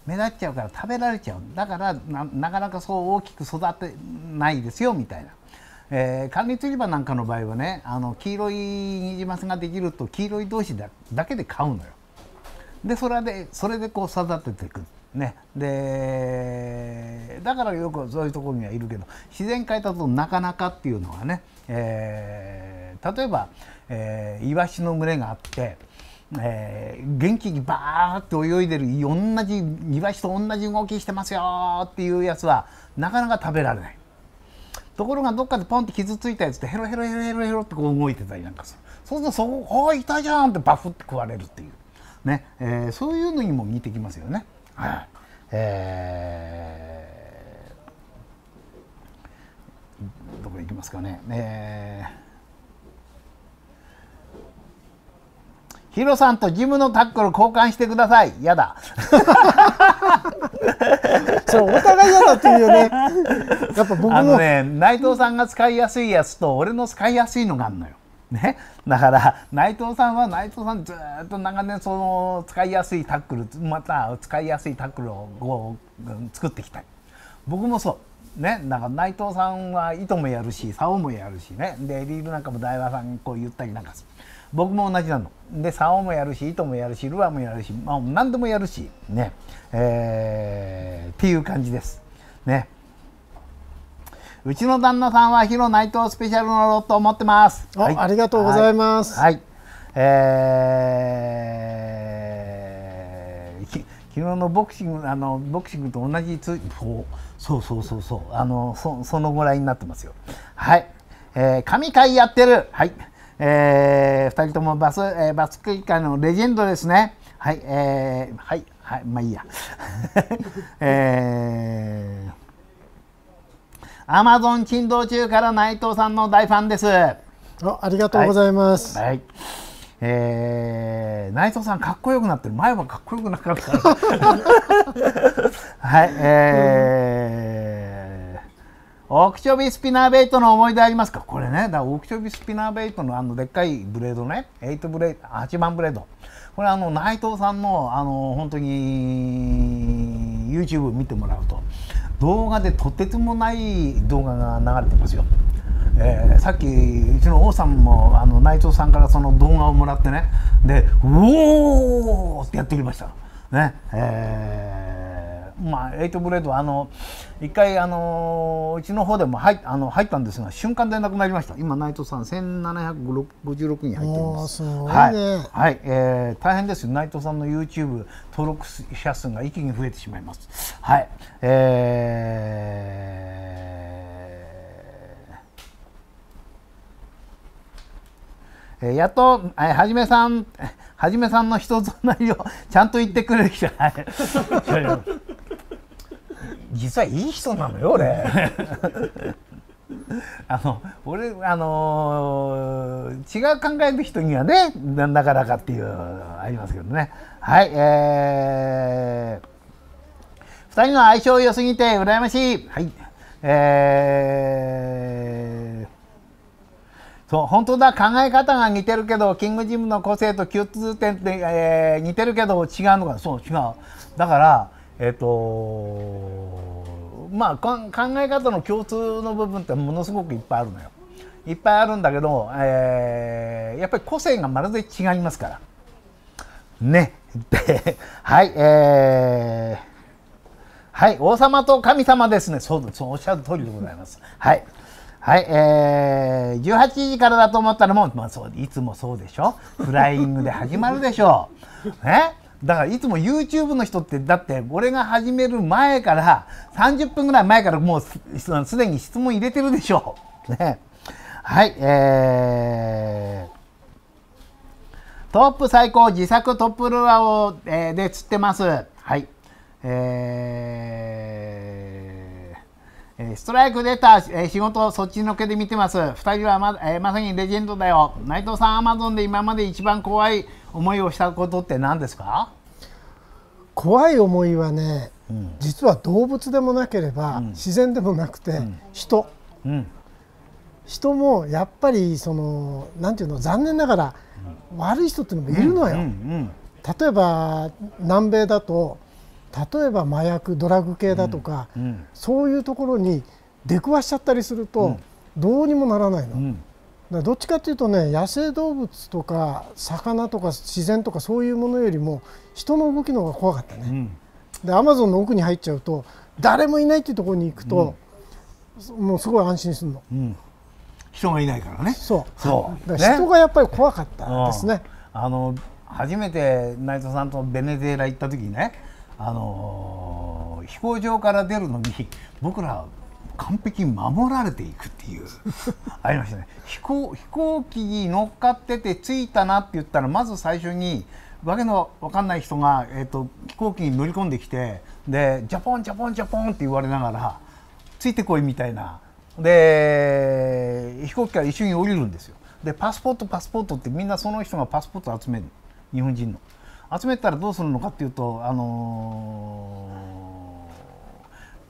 Speaker 1: 目立っちゃうから食べられちゃうだからなかなかそう大きく育てないですよみたいな。えー、管理釣り場なんかの場合はねあの黄色いニジマスができると黄色い同士だだけで買うのよ。でそれでそれでこう育てていく。ね、でだからよくそういうところにはいるけど自然界だとなかなかっていうのはね、えー、例えば、えー、イワシの群れがあってえー、元気にバーッと泳いでる同じ庭師と同じ動きしてますよっていうやつはなかなか食べられないところがどっかでポンって傷ついたやつってヘロヘロヘロヘロヘロってこう動いてたりなんかするそうするとそこ「おいたじゃん!」ってバフって食われるっていうね、えー、そういうのにも似てきますよね。はいえー、どこ行きますかね。えーヒロさんとジムのタックル交換してください。やだ。[LAUGHS]
Speaker 2: そう、お互い嫌だっていうよね。やっぱ僕も。あのね、
Speaker 1: 内藤さんが使いやすいやつと、俺の使いやすいのがあるのよ。ね、だから内藤さんは内藤さんずっと長年その使いやすいタックルまた使いやすいタックルを作ってきた。僕もそう。ね。だから内藤さんは糸もやるし竿もやるしね。でリールなんかも大和さんにこう言ったりなんか。する僕も同じなの。で竿もやるし糸もやるしルアーもやるし、まあ、何でもやるしね。えー、っていう感じです。ね。うちの旦那さんは広内藤スペシャルのロットを持ってます、
Speaker 2: はい、ありがとうございます、
Speaker 1: はい、はい、えー、昨日のボクシングあのボクシングと同じつそうそうそうそうあのそそのぐらいになってますよ。はい、えー、神回やってる。はい。えー、2人ともバス、えー、バスクイカのレジェンドですね。はい、えー、はい、はい、まあいいや。[LAUGHS] えー、アマゾン珍道中から内藤さんの大ファンです。あ
Speaker 2: ありがとうございます。
Speaker 1: はい、はい、えー、内藤さんかっこよくなってる。前はかっこよくなかった。[LAUGHS] はいえー、オークチョビスピナーベイトの思い出ありますか？これね。だオークチョビスピナーベイトのあのでっかいブレードね。8ブレード8番ブレード。これあの内藤さんのあの本当に YouTube 見てもらうと動画でとてつもない動画が流れてますよ。えー、さっきうちの王さんもあの内藤さんからその動画をもらってねで「うおー!」ってやってきました。ねえー、まあエイトブレードあの一回あのうちの方でも入あの入ったんですが瞬間でなくなりました。今内藤さん1756に入っています。はい、はい、えー、大変です内藤さんの YouTube 登録者数が一気に増えてしまいます。はい。えーえー、やっと、えー、はじめさん、はじめさんの人となりをちゃんと言ってくれる人、はい、[LAUGHS] 実はいい人なのよ、俺。[LAUGHS] あの俺あのー、違う考えの人にはねなんだかなかっていうありますけどね。はいえー、2人の相性良すぎて羨ましい。はいえー。そう本当だ考え方が似てるけどキングジムの個性と共通点って、えー、似てるけど違うのか。そう違う。だからえっ、ー、とまあ考え方の共通の部分ってものすごくいっぱいあるのよ。いっぱいあるんだけど、えー、やっぱり個性がまるで違いますから。ね。ではいえー、はい王様と神様ですね。そうそうおっしゃる通りでございます。はい。はい、えー、18時からだと思ったらもう、まあ、そういつもそうでしょ？フライングで始まるでしょ？う。ね？だからいつも YouTube の人ってだって俺が始める前から30分ぐらい前からもうすでに質問入れてるでしょう。[LAUGHS] ね、はいえー、トップ最高自作トップルアーを、えー、で釣ってます。はいえーストライク出た、え仕事そっちのけで見てます。2人はま,、えー、まさにレジェンドだよ。内藤さん、アマゾンで今まで一番怖い思いをしたことって何ですか？
Speaker 2: 怖い思いはね、うん、実は動物でもなければ、うん、自然でもなくて、うん、人、人もやっぱりそのなんていうの残念ながら、悪い人っていうのもいるのよ。例えば南米だと例えば麻薬ドラッグ系だとか、そういうところに出くわしちゃったりすると、どうにもならないの。だどっちかというとね野生動物とか魚とか自然とかそういうものよりも人の動きの方が怖かったね。でアマゾンの奥に入っちゃうと誰もいないっていうところに行くと、もうすごい安心するの。
Speaker 1: 人がいないからね。
Speaker 2: そうそう、人がやっぱり怖かったですね。
Speaker 1: あの初めて内藤さんとベネズエラ行った時にねあの飛行場から出るのに僕ら完璧に守られていくっていう。[LAUGHS] ありましたね。飛行飛行機に乗っかってて着いたなって言ったらまず最初にわけのわかんない人が、えーと、飛行機に乗り込んできてでジャポンジャポンジャポンって言われながらついてこいみたいな。で飛行機から一緒に降りるんですよ。でパスポートパスポートってみんなその人がパスポート集める。日本人の。集めたらどうするのかっていうと、あのー、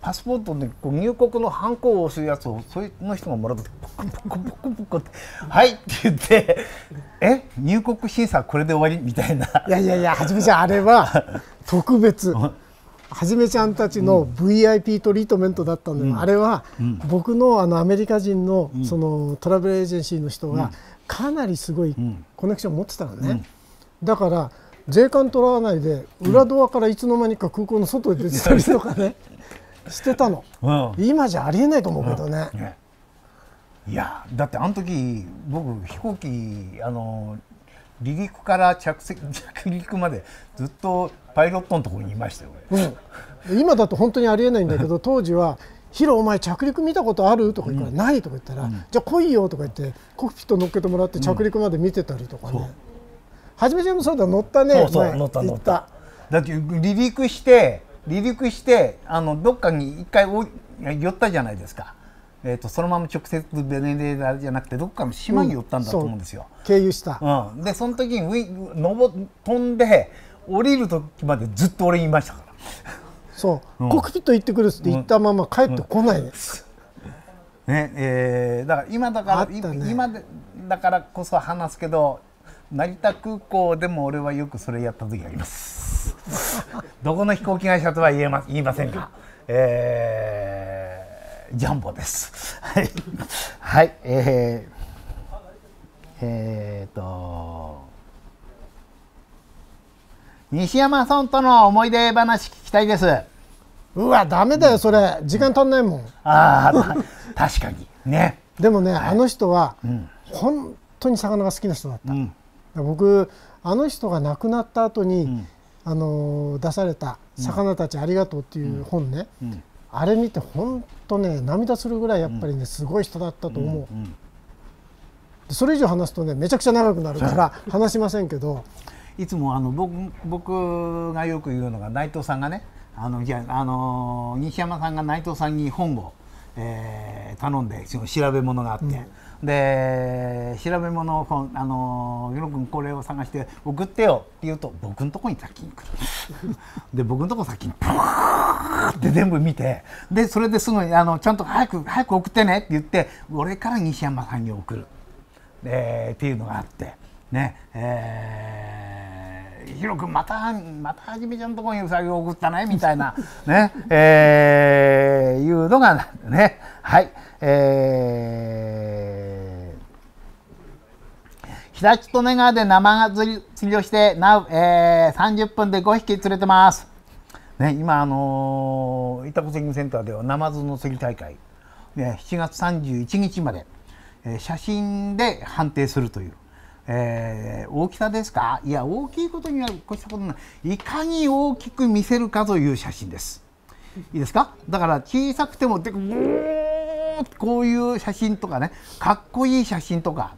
Speaker 1: パスポートでこう入国のハンコを押すやつをその人がもらってポコポコポコポコって「はい」って言って「え入国審査これで終わり?」みたいな。
Speaker 2: いやいやいやはじめちゃんあれは特別。はじめちゃんたちの VIP トリートメントだったんだよ、うん、あれは僕のあのアメリカ人のそのトラベルエージェンシーの人がかなりすごいコネクションを持ってたのね、だから税関取らないで裏ドアからいつの間にか空港の外に出てたりとかねしてたの、うん、今じゃありえないと思うけどね。ね。
Speaker 1: いやだってあの時僕飛行機あの離陸から着 [LAUGHS] 着陸までずっとパイロットのところにいましたよ、
Speaker 2: うん、今だと本当にありえないんだけど当時は「ヒロお前着陸見たことある?」とか言うから「ない」とか言ったら、うん、じゃあ来いよ」とか言ってコックピット乗っけてもらって着陸まで見てたりとかね。はじめちゃんもそうだ乗ったね。
Speaker 1: そうそう乗った乗った。だって離陸して離陸してあのどっかに一回寄ったじゃないですか。えーと、そのまま直接ベネデータじゃなくてどっかの島に寄ったんだと思うんですよ。
Speaker 2: うん、経由した、
Speaker 1: うん、でその時にウィ登飛んで降りる時までずっと俺にいましたから。
Speaker 2: そう、うん、コックピット行ってくるって言ったまま帰ってこないです。
Speaker 1: ねえー、だから今だから、ね、今でだからこそ話すけど成田空港でも俺はよくそれやった時あります。[LAUGHS] どこの飛行機会社とは言えま言いませんが、えー、ジャンボです。[LAUGHS] はい、はい、えー、えー、と西山さんとの思い出話聞きたいです。
Speaker 2: うわダメだよそれ時間足んないもん。
Speaker 1: ああ確かにね。
Speaker 2: でもね、はい、あの人は、うん、本当に魚が好きな人だった。うん僕あの人が亡くなった後に、うん、あの出された「魚たちありがとう」っていう本ね、うん、あれ見て本当ね涙するぐらいやっぱりねすごい人だったと思う。それ以上話すとねめちゃくちゃ長くなるから話しませんけど。
Speaker 1: いつもあの僕僕がよく言うのが内藤さんがねあのじゃあの西山さんが内藤さんに本を、えー、頼んでその調べ物があって、うん、で調べ物をあの「与野君これを探して送ってよ」って言うと僕のとこに先に来る。[LAUGHS] で僕のとこ先にプーって全部見てでそれですぐにあのちゃんと早く早く送ってねって言って俺から西山さんに送る、えー、っていうのがあってねえー、ヒロ君またまたはじめちゃんのところにうさぎを送ったねみたいなねえー、いうのがねはい。えー平地利根川で生釣りをしてな、えー、30分で5匹釣れてます。ね、今、あのー、板子釣りセンターではナマズの釣り大会、ね、7月31日まで、えー、写真で判定するという。えー、大きさですか？いや大きいことには越したことない。いかに大きく見せるかという写真です。いいですか？だから小さくてもでこういう写真とかねかっこいい写真とか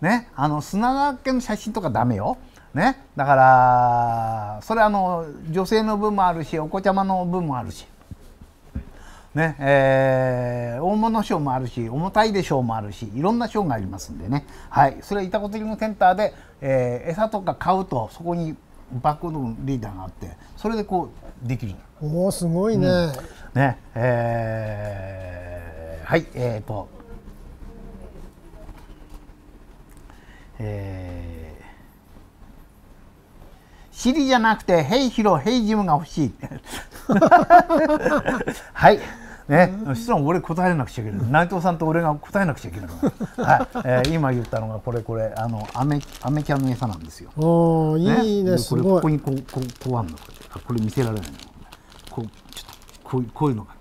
Speaker 1: ね、あの砂だらけの写真とかダメよ。ね、だからそれあの女性の分もあるしお子ちゃまの分もあるし、ねえー、大物賞もあるし重たいで賞もあるしいろんな賞がありますんでね、はい、それ板子釣りのセンターで、えー、餌とか買うとそこにバックのリーダーがあってそれでこうできる。
Speaker 2: おおすごいね、うん、
Speaker 1: ねえー、はいえっ、ー、と。えー、シリじゃなくて「ヘイヒロヘイジム」が欲しい。[LAUGHS] はい。ね、質問俺答えなくちゃいけない。内藤さんと俺が答えなくちゃいけない。はい。えー、今言ったのがこれこれ。あのアメアメキャンの餌なんですよ。
Speaker 2: おいいね
Speaker 1: これここにこうこうこうあるの。これあこれ見せられないの。こうちょっとこうこういうのが。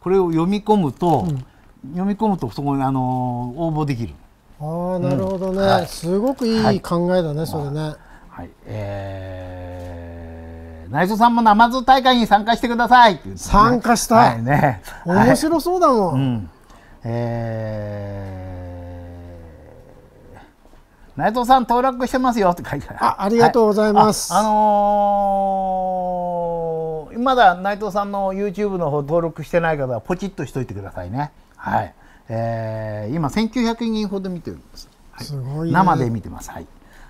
Speaker 1: これを読み込むと、うん、読み込むとそこにあの応募できる。
Speaker 2: ああなるほどね、うん。はい、すごくいい考えだね、はい、それね。
Speaker 1: はい、えー、内藤さんもナマズ大会に参加してください、ね、
Speaker 2: 参加した、はいね、面白そうだもん。うん、
Speaker 1: えー、内藤さん登録してますよって書いてある。
Speaker 2: あありがとうございます。
Speaker 1: あ、あのー、まだ内藤さんの YouTube の方登録してない方はポチッとしといてくださいね。はい。えー、今1900人ほど見てるんです。
Speaker 2: はい、すごい、
Speaker 1: ね、生で見てます。はい。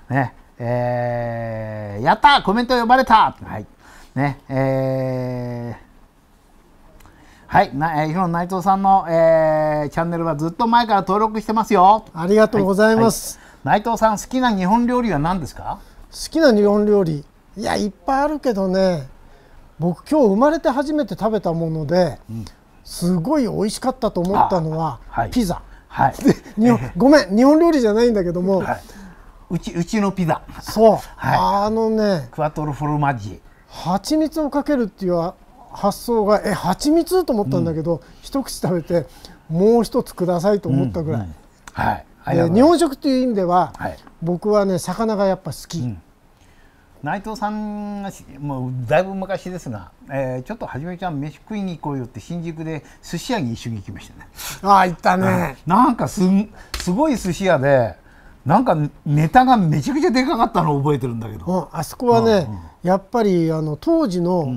Speaker 1: ね、えー、やったコメント呼ばれたはい。ね、えー、はい、な、えー、ヒ内藤さんの、えー、チャンネルはずっと前から登録してますよ。
Speaker 2: ありがとうございます。
Speaker 1: はいはい、内藤さん好きな日本料理は何ですか？
Speaker 2: 好きな日本料理、いやいっぱいあるけどね、僕今日生まれて初めて食べたもので、うん、すごい美味しかったと思ったのは、はい、ピザ、
Speaker 1: はい、
Speaker 2: 日本 [LAUGHS] ごめん日本料理じゃないんだけども、はい、
Speaker 1: うちうちのピザ。
Speaker 2: そう、はい、あのね
Speaker 1: クワトロフォルマッジ。
Speaker 2: 蜂蜜をかけるっていう発想がえ蜂蜜と思ったんだけど、うん、一口食べてもう一つくださいと思ったぐらい、うんうん、
Speaker 1: はい。
Speaker 2: で日本食っていう意味では、はい、僕はね魚がやっぱ好き、うん
Speaker 1: 内藤さんがもうだいぶ昔ですが、えー、ちょっとはじめちゃん飯食いに行こうよって新宿で寿司屋に一緒に行きましたね。
Speaker 2: ああ行ったね、
Speaker 1: なんかすすごい寿司屋でなんかネタがめちゃくちゃでかかったのを覚えてるんだけど、
Speaker 2: うん、あそこはね、うんうん、やっぱりあの当時の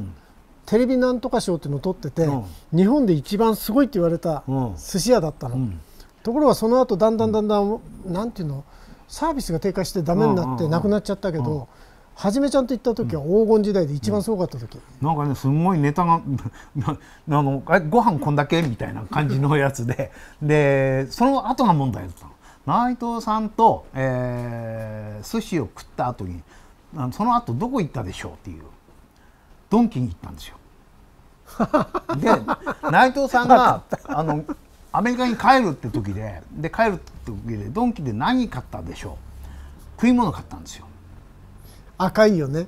Speaker 2: テレビなんとか賞っていうのを取ってて、うん、日本で一番すごいって言われた寿司屋だったの、うん、ところがその後だんだんだんだん、なんていうのサービスが低下してダメになってなくなっちゃったけど、はじめちゃんと行った時は黄金時代で一番すごかった時、
Speaker 1: うん、なんかねすごいネタが [LAUGHS] あのご飯こんだけみたいな感じのやつで。でその後が問題だったの。内藤さんと、えー、寿司を食った後にその後どこ行ったでしょうっていう。ドンキに行ったんですよ。[LAUGHS] で内藤さんがあのアメリカに帰るって時でで帰るって時でドンキで何買ったでしょう。食い物買ったんですよ。
Speaker 2: 赤いよね。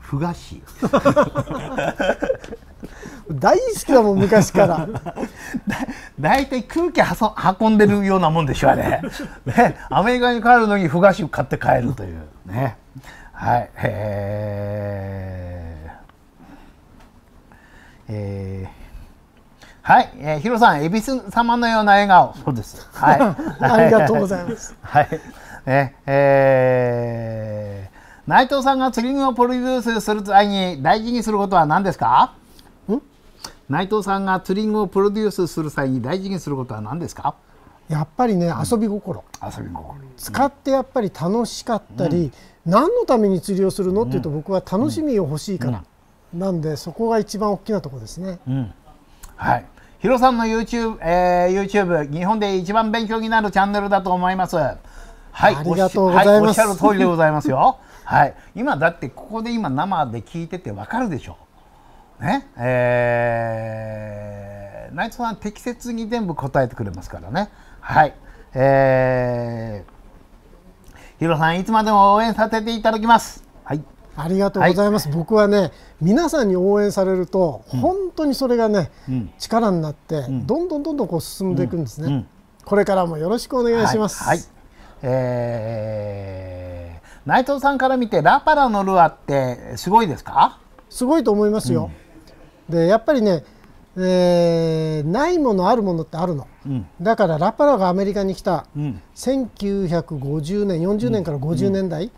Speaker 1: ふ菓子 [LAUGHS]
Speaker 2: 大好きだもん昔から。[LAUGHS]
Speaker 1: だいたい空気運んでるようなもんでしょあれ。[LAUGHS] ね。アメリカに帰るのにふ菓子買って帰るという。ね。はい。えー、えー。はい、えー、ヒロさん、恵比寿様のような笑顔、そうです。はい、
Speaker 2: ありがとうございます。
Speaker 1: はい、ね、えー、内藤さんが釣り具をプロデュースする際に大事にすることは何ですか？内藤さんが釣り具をプロデュースする際に大事にすることは何ですか？
Speaker 2: やっぱりね、うん、遊び心。
Speaker 1: 遊び心、
Speaker 2: 使ってやっぱり楽しかったり、うん、何のために釣りをするのっていうと僕は楽しみを欲しいから、うん、なんでそこが一番大きなところですね。
Speaker 1: はい。ヒロさんの YouTube、えー、YouTube 日本で一番勉強になるチャンネルだと思います。はい、
Speaker 2: ありがとうございます。はい、おっ
Speaker 1: しゃる通りでございますよ。[LAUGHS] はい、今だってここで今生で聞いててわかるでしょ。う。ね、えー、内藤さん適切に全部答えてくれますからね。はい、えー、ヒロさんいつまでも応援させていただきます。はい。
Speaker 2: ありがとうございます、はい、僕はね皆さんに応援されると、うん、本当にそれがね、うん、力になって、うん、どんどんどんどんこう進んでいくんですね、これからもよろしくお願いします、
Speaker 1: はい、はい、えー内藤さんから見てラパラのルアーってすごいですか？
Speaker 2: すごいと思いますよ。うん、でやっぱりね、えー、ないものあるものってあるの、うん、だからラパラがアメリカに来た、うん、1950年40年から50年代、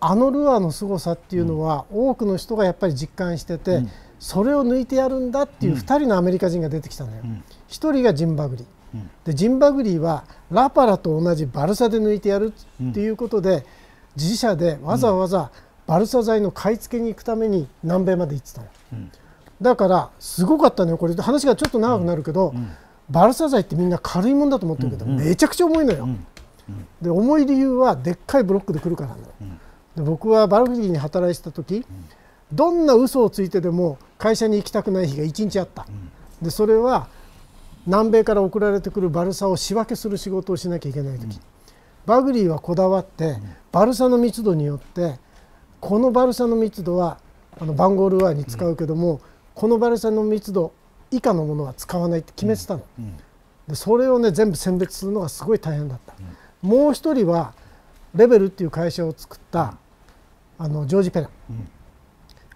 Speaker 2: あのルアーの凄さっていうのは、多くの人がやっぱり実感してて、それを抜いてやるんだっていう2人のアメリカ人が出てきたのよ。1人がジンバグリ。でジンバグリはラパラと同じバルサで抜いてやるっていうことで、自社でわざわざバルサ材の買い付けに行くために南米まで行ってたの、うん、だからすごかったのよこれ。話がちょっと長くなるけど、うん、バルサ材ってみんな軽いもんだと思ってるけど、うん、めちゃくちゃ重いのよ、で重い理由はでっかいブロックで来るからなの、で僕はバルフリーに働いてた時、どんな嘘をついてでも会社に行きたくない日が1日あった、でそれは南米から送られてくるバルサを仕分けする仕事をしなきゃいけない時、バグリーはこだわってバルサの密度によってこのバルサの密度はあのバンゴールワーに使うけども、このバルサの密度以下のものは使わないって決めてたの、でそれをね全部選別するのがすごい大変だった、もう一人はレベルっていう会社を作ったあのジョージ・ペナ、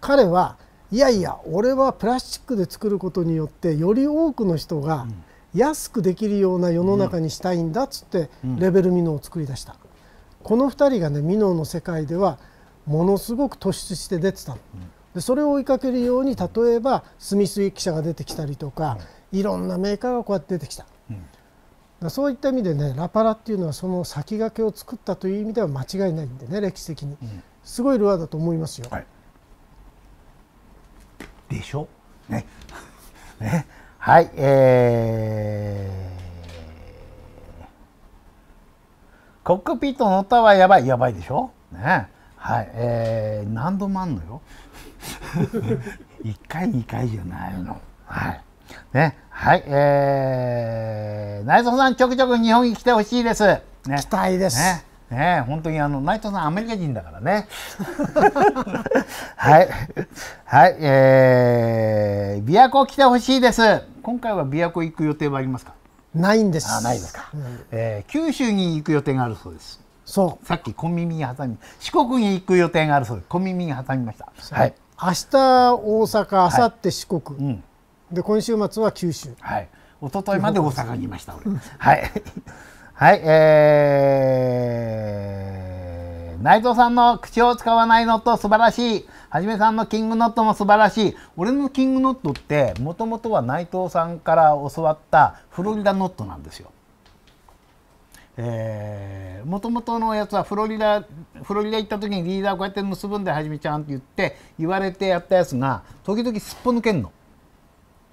Speaker 2: 彼はいやいや俺はプラスチックで作ることによってより多くの人が、安くできるような世の中にしたいんだっつってレベルミノを作り出した、この2人がねミノの世界ではものすごく突出して出てたの。でそれを追いかけるように例えばスミス記者が出てきたりとか、いろんなメーカーがこうやって出てきた、だそういった意味でねラパラっていうのはその先駆けを作ったという意味では間違いないんでね歴史的に、すごいルアーだと思いますよ。はい、
Speaker 1: でしょ？ね。[LAUGHS] ねはい、えー、コックピット乗ったはやばい、やばいでしょ？ね。はい、えー、何度もあんのよ？[LAUGHS] 1回、2回じゃないの。はい。ね、はい、えー、内藤さん、ちょくちょく日本に来てほしいです。ね、
Speaker 2: 期待です。
Speaker 1: ねね本当にあの内藤さんアメリカ人だからね [LAUGHS] はいはいえー、琵琶湖来てほしいです今回は琵琶湖行く予定はありますか？
Speaker 2: ないんです。
Speaker 1: あないですか、うん、えー、九州に行く予定があるそうです。
Speaker 2: そう。
Speaker 1: さっき小耳に挟み四国に行く予定があるそうです。小耳に挟みました。はい。
Speaker 2: 明日大阪明後日四国、はいうん、で今週末は九州。
Speaker 1: はい。一昨日まで大阪にいました俺。はい。はい、えー、内藤さんの口を使わないのと素晴らしいはじめさんのキングノットも素晴らしい俺のキングノットってもともとは内藤さんから教わったフロリダノットなんですよ。えもともとのやつはフロリダフロリダ行った時にリーダーこうやって結ぶんではじめちゃんって言って言われてやったやつが時々すっぽ抜けんの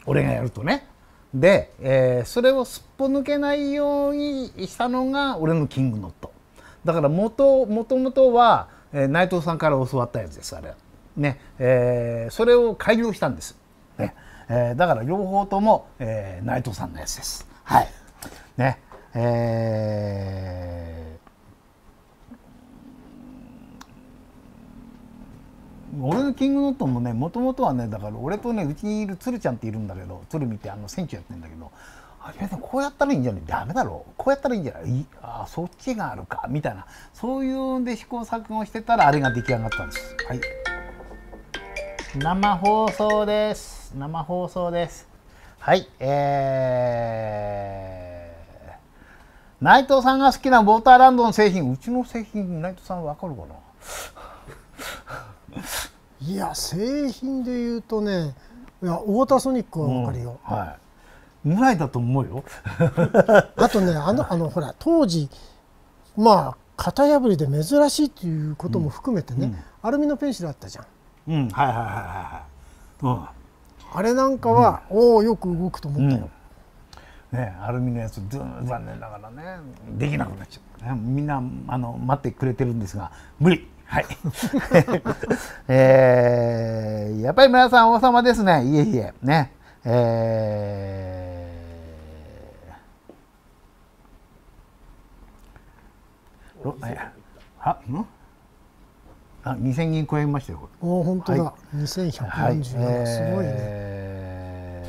Speaker 1: 俺がやるとね。で、えー、それをすっぽ抜けないようにしたのが俺のキングノットだからもともとは、えー、内藤さんから教わったやつですあれねえー、それを改良したんです、ねえー、だから両方とも、えー、内藤さんのやつです。はい。ねえー、俺のキングノットもねもともとはねだから俺とねうちにいる鶴ちゃんっているんだけど鶴見てあの選手やってんだけどあれこうやったらいいんじゃない？ダメだろ。うこうやったらいいんじゃない？あそっちがあるかみたいな。そういうんで試行錯誤してたらあれが出来上がったんです。はい。生放送です。生放送です。はい、えー、内藤さんが好きなウォーターランドの製品、うちの製品、内藤さんわかるか
Speaker 2: な？[LAUGHS] いや、製品で言うとね、いや、ウォーターソニックはわかるよ。
Speaker 1: うん、はい。ぐらいだと思うよ。[LAUGHS]
Speaker 2: あとね、あの、あの、ほら、当時、まあ、型破りで珍しいということも含めてね、うんうん、アルミのペンシルあったじゃん。
Speaker 1: うん、はいはいはいはい、うん、
Speaker 2: あれなんかは、うん、おおよく動くと思ったよ、
Speaker 1: うん、ねアルミのやつ残念ながらねできなくなっちゃう、ね、みんなあの待ってくれてるんですが無理。はい。[LAUGHS] [LAUGHS] えー、やっぱり皆さん王様ですね。いえいえ。ね。えー、あん？あ2000人超えましたよ。
Speaker 2: お本当だ、はい、2147、はい、すごいね。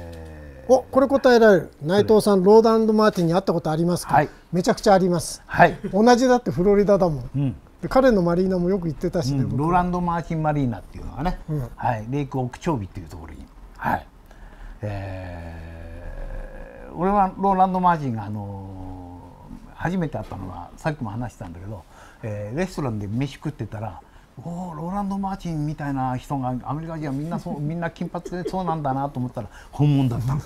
Speaker 2: えー、おこれ答えられる。内藤さんローダンド・マーティンに会ったことありますか、はい、めちゃくちゃあります、はい、同じだってフロリダだもん、うん、で彼のマリーナもよく行ってたしね、
Speaker 1: うん、ローランド・マーティン・マリーナっていうのがね、うん、はい、レイク・オクチョービっていうところに、はい。えー、俺はローランド・マーティンが、あのー、初めて会ったのはさっきも話したんだけど、えー、レストランで飯食ってたらおローランド・マーチンみたいな人がアメリカ人はみんなそう [LAUGHS] みんな金髪でそうなんだなと思ったら本物だった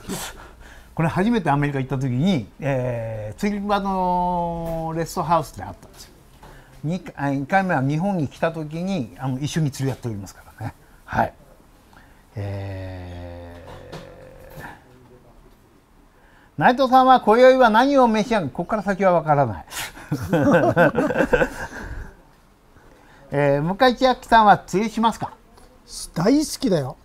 Speaker 1: これ初めてアメリカ行った時に、えー、釣り場のレストハウスであったんですよ。2, 2回目は日本に来た時にあの一緒に釣りやっておりますからね。はい。えー、内藤さんは今宵は何を召し上がる？ここから先は分からない [LAUGHS] えー、向井千秋さんは釣りしますか？
Speaker 2: 大好きだよ。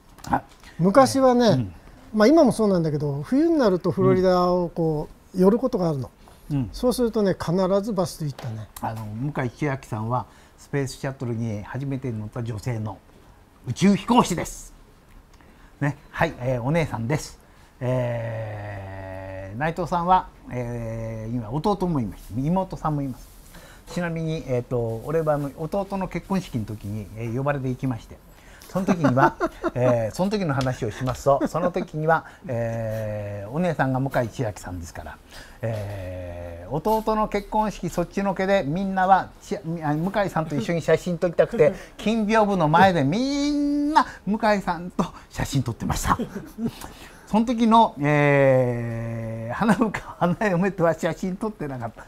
Speaker 2: 昔はね、うん、まあ今もそうなんだけど冬になるとフロリダをこう、寄ることがあるの、うん、そうするとね必ずバスで行ったね。
Speaker 1: あの向井千秋さんはスペースシャトルに初めて乗った女性の宇宙飛行士です。ねはい、えー、お姉さんです、えー、内藤さんは、えー、今弟もいます。妹さんもいますちなみに、えーと、俺は弟の結婚式の時に、えー、呼ばれて行きましてその時には、[LAUGHS] えー、その時の話をしますとその時には、えー、お姉さんが向井千秋さんですから、えー、弟の結婚式そっちのけでみんなは向井さんと一緒に写真撮りたくて [LAUGHS] 金屏風の前でみんな向井さんと写真撮ってました。その時の、えー、花嫁とは写真撮ってなかった。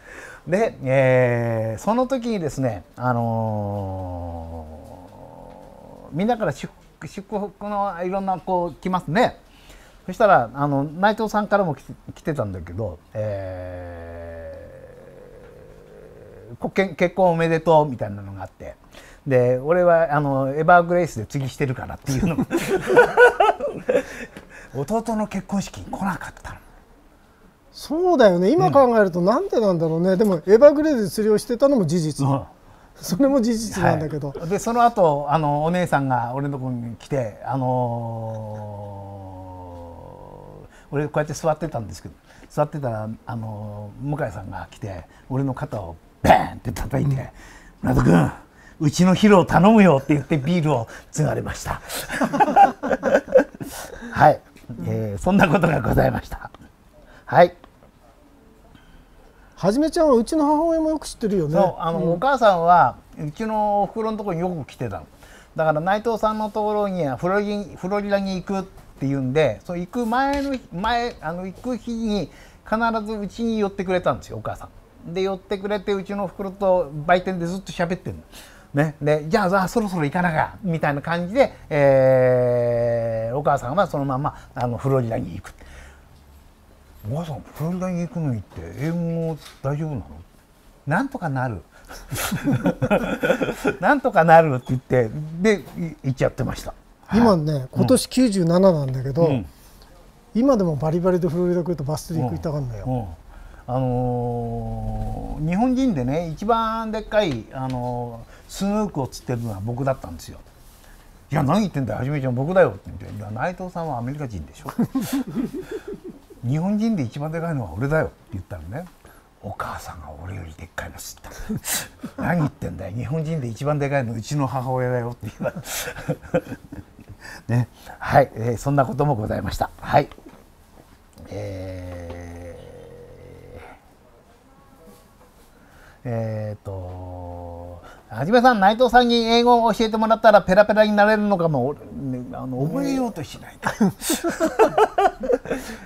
Speaker 1: で、えー、その時にですね、あのー、みんなから祝福のいろんなこう来ますね。そしたらあの内藤さんからも来て来てたんだけど、えー、結婚おめでとうみたいなのがあってで俺はあのエバーグレイスで次してるからっていうの [LAUGHS] 弟の結婚式に来なかったの。
Speaker 2: そうだよね。今考えるとなんでなんだろうね、うん、でもエバーグレーで釣りをしてたのも事実、うん、それも事実なんだけど、
Speaker 1: はい、でその後あのお姉さんが俺のところに来てあのー、俺こうやって座ってたんですけど座ってたらあのー、向井さんが来て俺の肩をバーンって叩いて「村、田、君うちのヒロを頼むよ」って言ってビールを継がれました。[LAUGHS] はい、えー、そんなことがございました。はい
Speaker 2: はじめちゃんはうちの母親もよく知ってるよね。
Speaker 1: あの、うん、お母さんはうちのお袋のところによく来てたの。だから内藤さんのところにはフロリフロリダに行くっていうんでそう行く前の前あの行く日に必ずうちに寄ってくれたんですよお母さん。で寄ってくれてうちの袋と売店でずっと喋ってるの。ね、でじゃあそろそろ行かなかみたいな感じで、えー、お母さんはそのままあのフロリダに行く。お母さんフロリダに行くのにって英語大丈夫なの？なんとかなる。[LAUGHS] なんとかなるって言ってで行っちゃってました。
Speaker 2: 今ね今年97なんだけど、うん、今でもバリバリでフロリダ来るとバス釣り行きたがるんだよ、うん。うん。
Speaker 1: あのー、日本人でね一番でっかい、あのー、スヌークを釣ってるのは僕だったんですよ。いや何言ってんだよ。はじめちゃん僕だよって言って「いや内藤さんはアメリカ人でしょ」日本人で一番でかいのは俺だよって言ったらね。お母さんが俺よりでっかいの知った。[LAUGHS] 何言ってんだよ。日本人で一番でかいのうちの母親だよって言われね。はい、えー、そんなこともございました。はい。えー、えー、とはじめさん内藤さんに英語を教えてもらったらペラペラになれるのかも、ね、あの覚えようとしない [LAUGHS]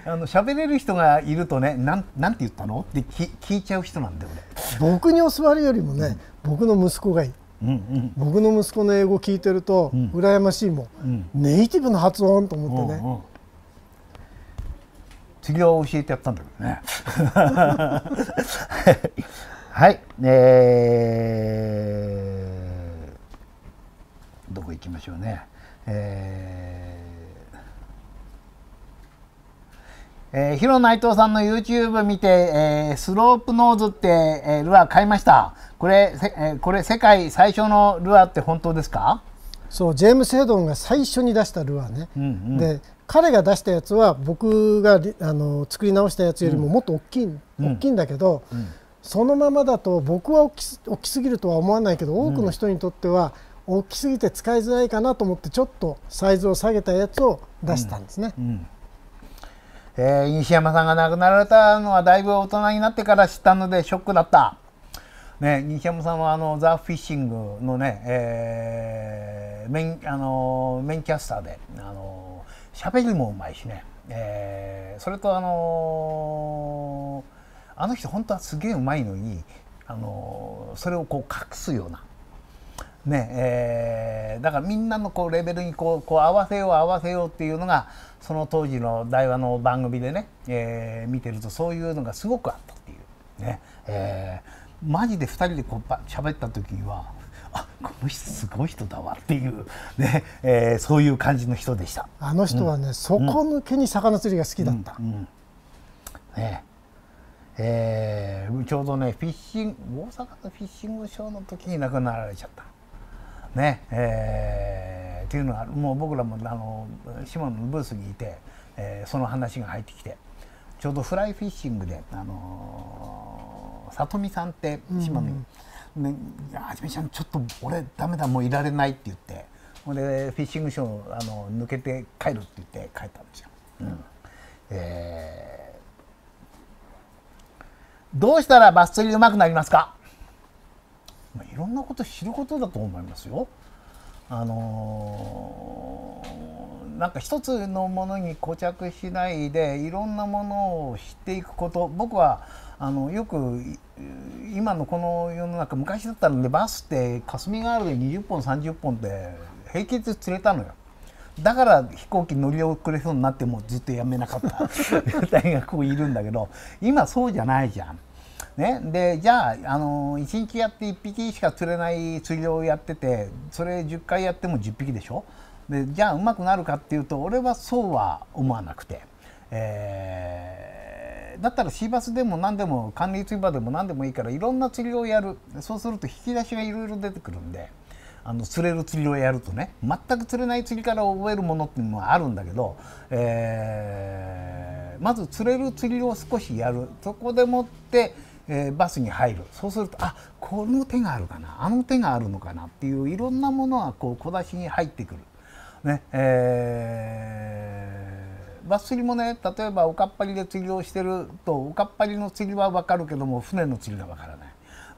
Speaker 1: あの喋れる人がいるとねなんなんて言ったの？って聞いちゃう人なんだよ
Speaker 2: 俺僕に教わるよりもね、うん、僕の息子がいい、うんうん、僕の息子の英語聞いてると、うん、羨ましいもん、うん、ネイティブの発音と思ってね、うんうん。
Speaker 1: 次は教えてやったんだけどね [LAUGHS] はいえー、どこ行きましょうね。えーえー、ヒロ内藤さんの YouTube 見て、えー、スロープノーズって、えー、ルアー買いました。これせ、えー、これ世界最初のルアーって本当ですか？
Speaker 2: そうジェームス・ヘドンが最初に出したルアーね、うんうん、で彼が出したやつは僕があの作り直したやつよりももっと大きい、うん、大きいんだけど、うんそのままだと僕は大きすぎるとは思わないけど多くの人にとっては大きすぎて使いづらいかなと思ってちょっとサイズを下げたやつを出したんですね。うんうん
Speaker 1: えー、西山さんが亡くなられたのはだいぶ大人になってから知ったのでショックだった。ね、西山さんはあのザ・フィッシングのね、えー、メインあのメインキャスターであの喋りもうまいしね、えー、それとあのーあの人本当はすげえうまいのにあのそれをこう隠すような。ねえー、だからみんなのこうレベルにこうこう合わせよう合わせようっていうのがその当時の台話の番組でね、えー、見てるとそういうのがすごくあったっていう。ね、えー、マジで2人でこう喋った時にはあこの人すごい人だわっていう。ね、えー、そういう感じの人でした。
Speaker 2: あの人はね、うん、底抜けに魚釣りが好きだった、うん。うん、
Speaker 1: ねえー、ちょうどねフィッシング大阪のフィッシングショーの時に亡くなられちゃった。ねえー、っていうのはもう僕らもあの島のブースにいて、えー、その話が入ってきてちょうどフライフィッシングであのー、里見さんって島に、うん、ね「はじめちゃんちょっと俺ダメだもういられない」って言ってほんでフィッシングショーあの抜けて帰るって言って帰ったんですよ。うんえーどうしたらバス釣りうまくなりますか、まあ、いろんなこと知ることだと思いますよ。あのー、なんか一つのものに固着しないでいろんなものを知っていくこと僕はあのよく今のこの世の中昔だったらねバスって霞ヶ浦で20本30本で平気で釣れたのよ。だから飛行機乗り遅れそうになってもずっとやめなかった大がこういるんだけど今そうじゃないじゃん。ね、でじゃあ、あの1日やって1匹しか釣れない釣りをやっててそれ10回やっても10匹でしょ？でじゃあうまくなるかっていうと俺はそうは思わなくて、えー、だったらシーバスでも何でも管理釣り場でも何でもいいからいろんな釣りをやる。そうすると引き出しがいろいろ出てくるんで。あの釣れる釣りをやるとね全く釣れない釣りから覚えるものっていうのはあるんだけど、えー、まず釣れる釣りを少しやる。そこでもってえー、バスに入る。そうするとあこの手があるかな。あの手があるのかなっていういろんなものがこう小出しに入ってくる。ねえー、バス釣りもね例えばおかっぱりで釣りをしてるとおかっぱりの釣りは分かるけども船の釣りが分からない。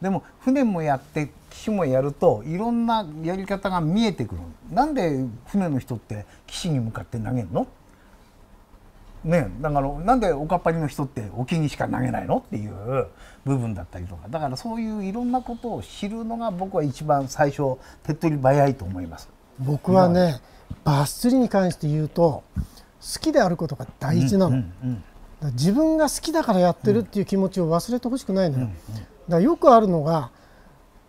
Speaker 1: でも船もやって岸もやるといろんなやり方が見えてくるなんで船の人って岸に向かって投げるの？ね、だからなんでおかっぱりの人って沖にしか投げないの？っていう。部分だったりとかだからそういういろんなことを知るのが僕は一番最初手っ取り早いと思います。
Speaker 2: 僕はねバス釣りに関して言うと好きであることが大事なの、うんうんうん、自分が好きだからやってるっていう気持ちを忘れてほしくないのよ、うんうん、だからよくあるのが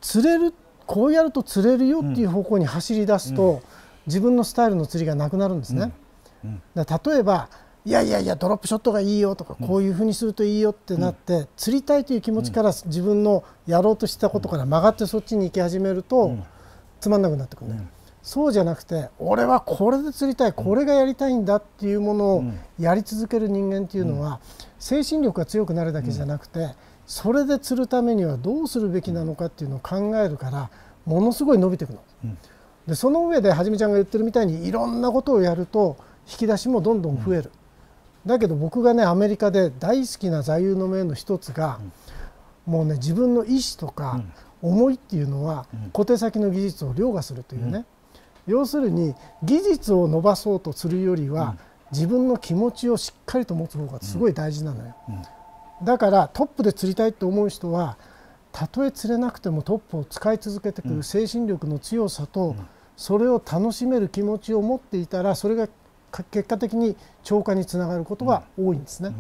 Speaker 2: 釣れるこうやると釣れるよっていう方向に走り出すと、うん、自分のスタイルの釣りがなくなるんですね、うんうん、だ例えばいやいやいやドロップショットがいいよとかこういうふうにするといいよってなって、釣りたいという気持ちから自分のやろうとしたことから曲がってそっちに行き始めると、つまんなくなってくるね、そうじゃなくて俺はこれで釣りたいこれがやりたいんだっていうものをやり続ける人間っていうのは、精神力が強くなるだけじゃなくて、それで釣るためにはどうするべきなのかっていうのを考えるからものすごい伸びていくの。でその上ではじめちゃんが言ってるみたいにいろんなことをやると引き出しもどんどん増える。だけど僕がねアメリカで大好きな座右の銘の一つが、もうね自分の意思とか思いっていうのは小手先の技術を凌駕するというね、要するに技術を伸ばそうとするよりは、自分の気持ちをしっかりと持つ方がすごい大事なのよ、だからトップで釣りたいと思う人はたとえ釣れなくてもトップを使い続けてくる精神力の強さと、それを楽しめる気持ちを持っていたらそれが結果的に超過につながることが多いんですね。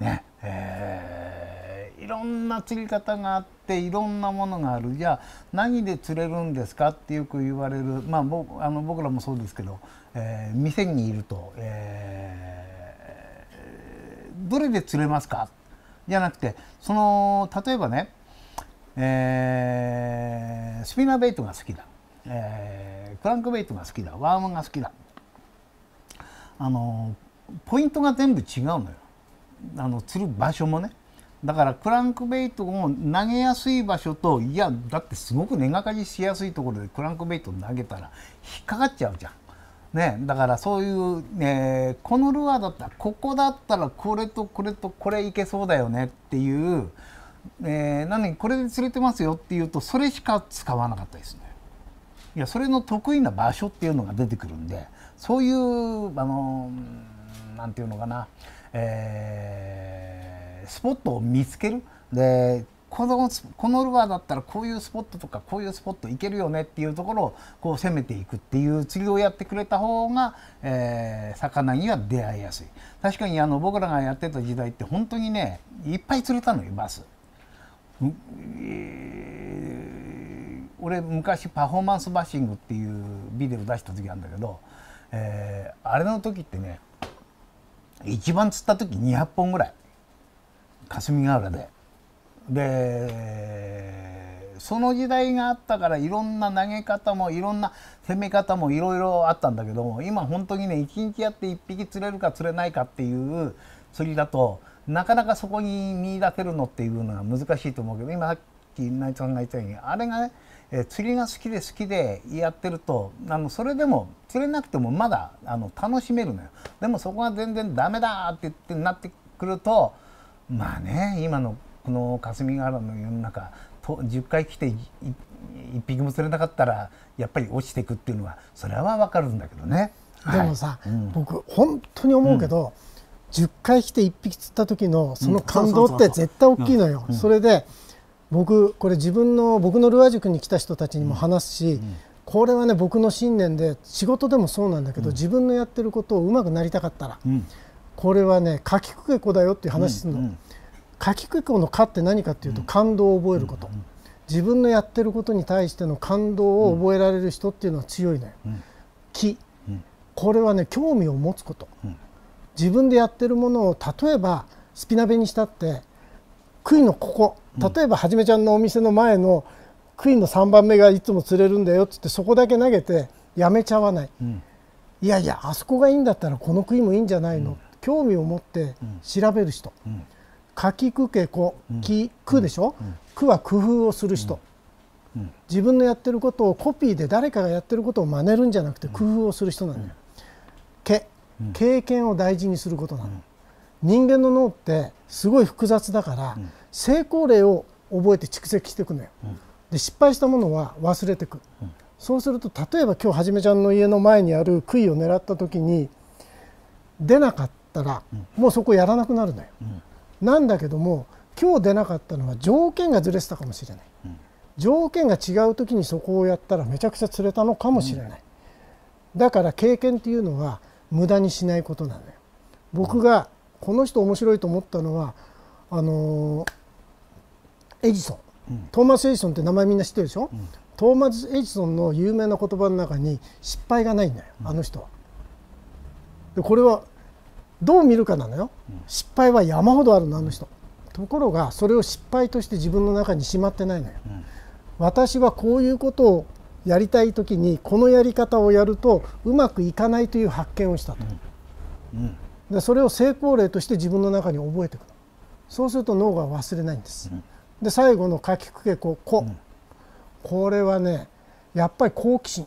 Speaker 1: ね。えー、いろんな釣り方があっていろんなものがある。じゃあ何で釣れるんですかってよく言われる、まあ、僕あの僕らもそうですけど、えー、店にいると、えー、どれで釣れますか？じゃなくてその例えばね、えー、スピナーベイトが好きだえー、クランクベイトが好きだ。ワームが好きだ。あのポイントが全部違うのよ。あの釣る場所もね。だからクランクベイトを投げやすい場所といやだってすごく根がかりしやすいところでクランクベイト投げたら引っかかっちゃうじゃん。ね、だからそういう、ね、このルアーだったらここだったらこれとこれとこれいけそうだよねっていう、えー、なのにこれで釣れてますよっていうとそれしか使わなかったですね。いやそれの得意な場所っていうのが出てくるんでそういうあのなんていうのかな、えー、スポットを見つけるでこのこのルアーだったらこういうスポットとかこういうスポット行けるよねっていうところをこう攻めていくっていう釣りをやってくれた方が、えー、魚には出会いやすい確かにあの僕らがやってた時代って本当にねいっぱい釣れたのよバス。俺昔パフォーマンスバッシングっていうビデオ出した時あるんだけど、えー、あれの時ってね一番釣った時200本ぐらい霞ヶ浦で。でその時代があったからいろんな投げ方もいろんな攻め方もいろいろあったんだけども今本当にね一日やって1匹釣れるか釣れないかっていう釣りだとなかなかそこに見出せるのっていうのは難しいと思うけど今さっき内藤さんが言ったようにあれがねえー、釣りが好きで好きでやってるとあのそれでも釣れなくてもまだあの楽しめるのよ。でもそこが全然ダメだって言ってなってくるとまあね今のこの霞ヶ原の世の中と10回来て1匹も釣れなかったらやっぱり落ちていくっていうのはそれは分かるんだけどね。
Speaker 2: でもさ、はい。うん、僕本当に思うけど、うん、10回来て1匹釣った時のその感動って絶対大きいのよ。それで僕これ自分の僕のルアー塾に来た人たちにも話すし、これはね僕の信念で仕事でもそうなんだけど、自分のやってることをうまくなりたかったら、これはねかきくけこだよっていう話するの。かきくけこの「か」って何かっていうと感動を覚えること、自分のやってることに対しての感動を覚えられる人っていうのは強いのよ。気これはね興味を持つこと、自分でやってるものを例えばスピナベにしたって杭のここ例えばはじめちゃんのお店の前の杭の3番目がいつも釣れるんだよっつってそこだけ投げてやめちゃわない、うん、いやいやあそこがいいんだったらこの杭もいいんじゃないの、うん、興味を持って調べる人、うん、かきくけこきくでしょ、くは工夫をする人、自分のやってることをコピーで誰かがやってることを真似るんじゃなくて工夫をする人なんだよ、け経験を大事にすることなの、人間の脳ってすごい複雑だから、成功例を覚えて蓄積していくのよ。で失敗したものは忘れていく、そうすると例えば今日はじめちゃんの家の前にある杭を狙った時に出なかったら、もうそこやらなくなるのよ。なんだけども今日出なかったのは条件がずれてたかもしれない、条件が違う時にそこをやったらめちゃくちゃ釣れたのかもしれない、だから経験っていうのは無駄にしないことなのよ。僕がこの人面白いと思ったのはあのエジソン、トーマス・エジソンって名前みんな知ってるでしょ、うん、トーマス・エジソンの有名な言葉の中に失敗がないんだよ、あの人は。でこれはどう見るかなのよ、失敗は山ほどあるのあの人。ところがそれを失敗として自分の中にしまってないのよ。私はこういうことをやりたい時にこのやり方をやるとうまくいかないという発見をしたと、うん、でそれを成功例として自分の中に覚えていく。そうすると脳が忘れないんです、うん、で最後の書きくけこ「こ」うん、これはねやっぱり好奇心、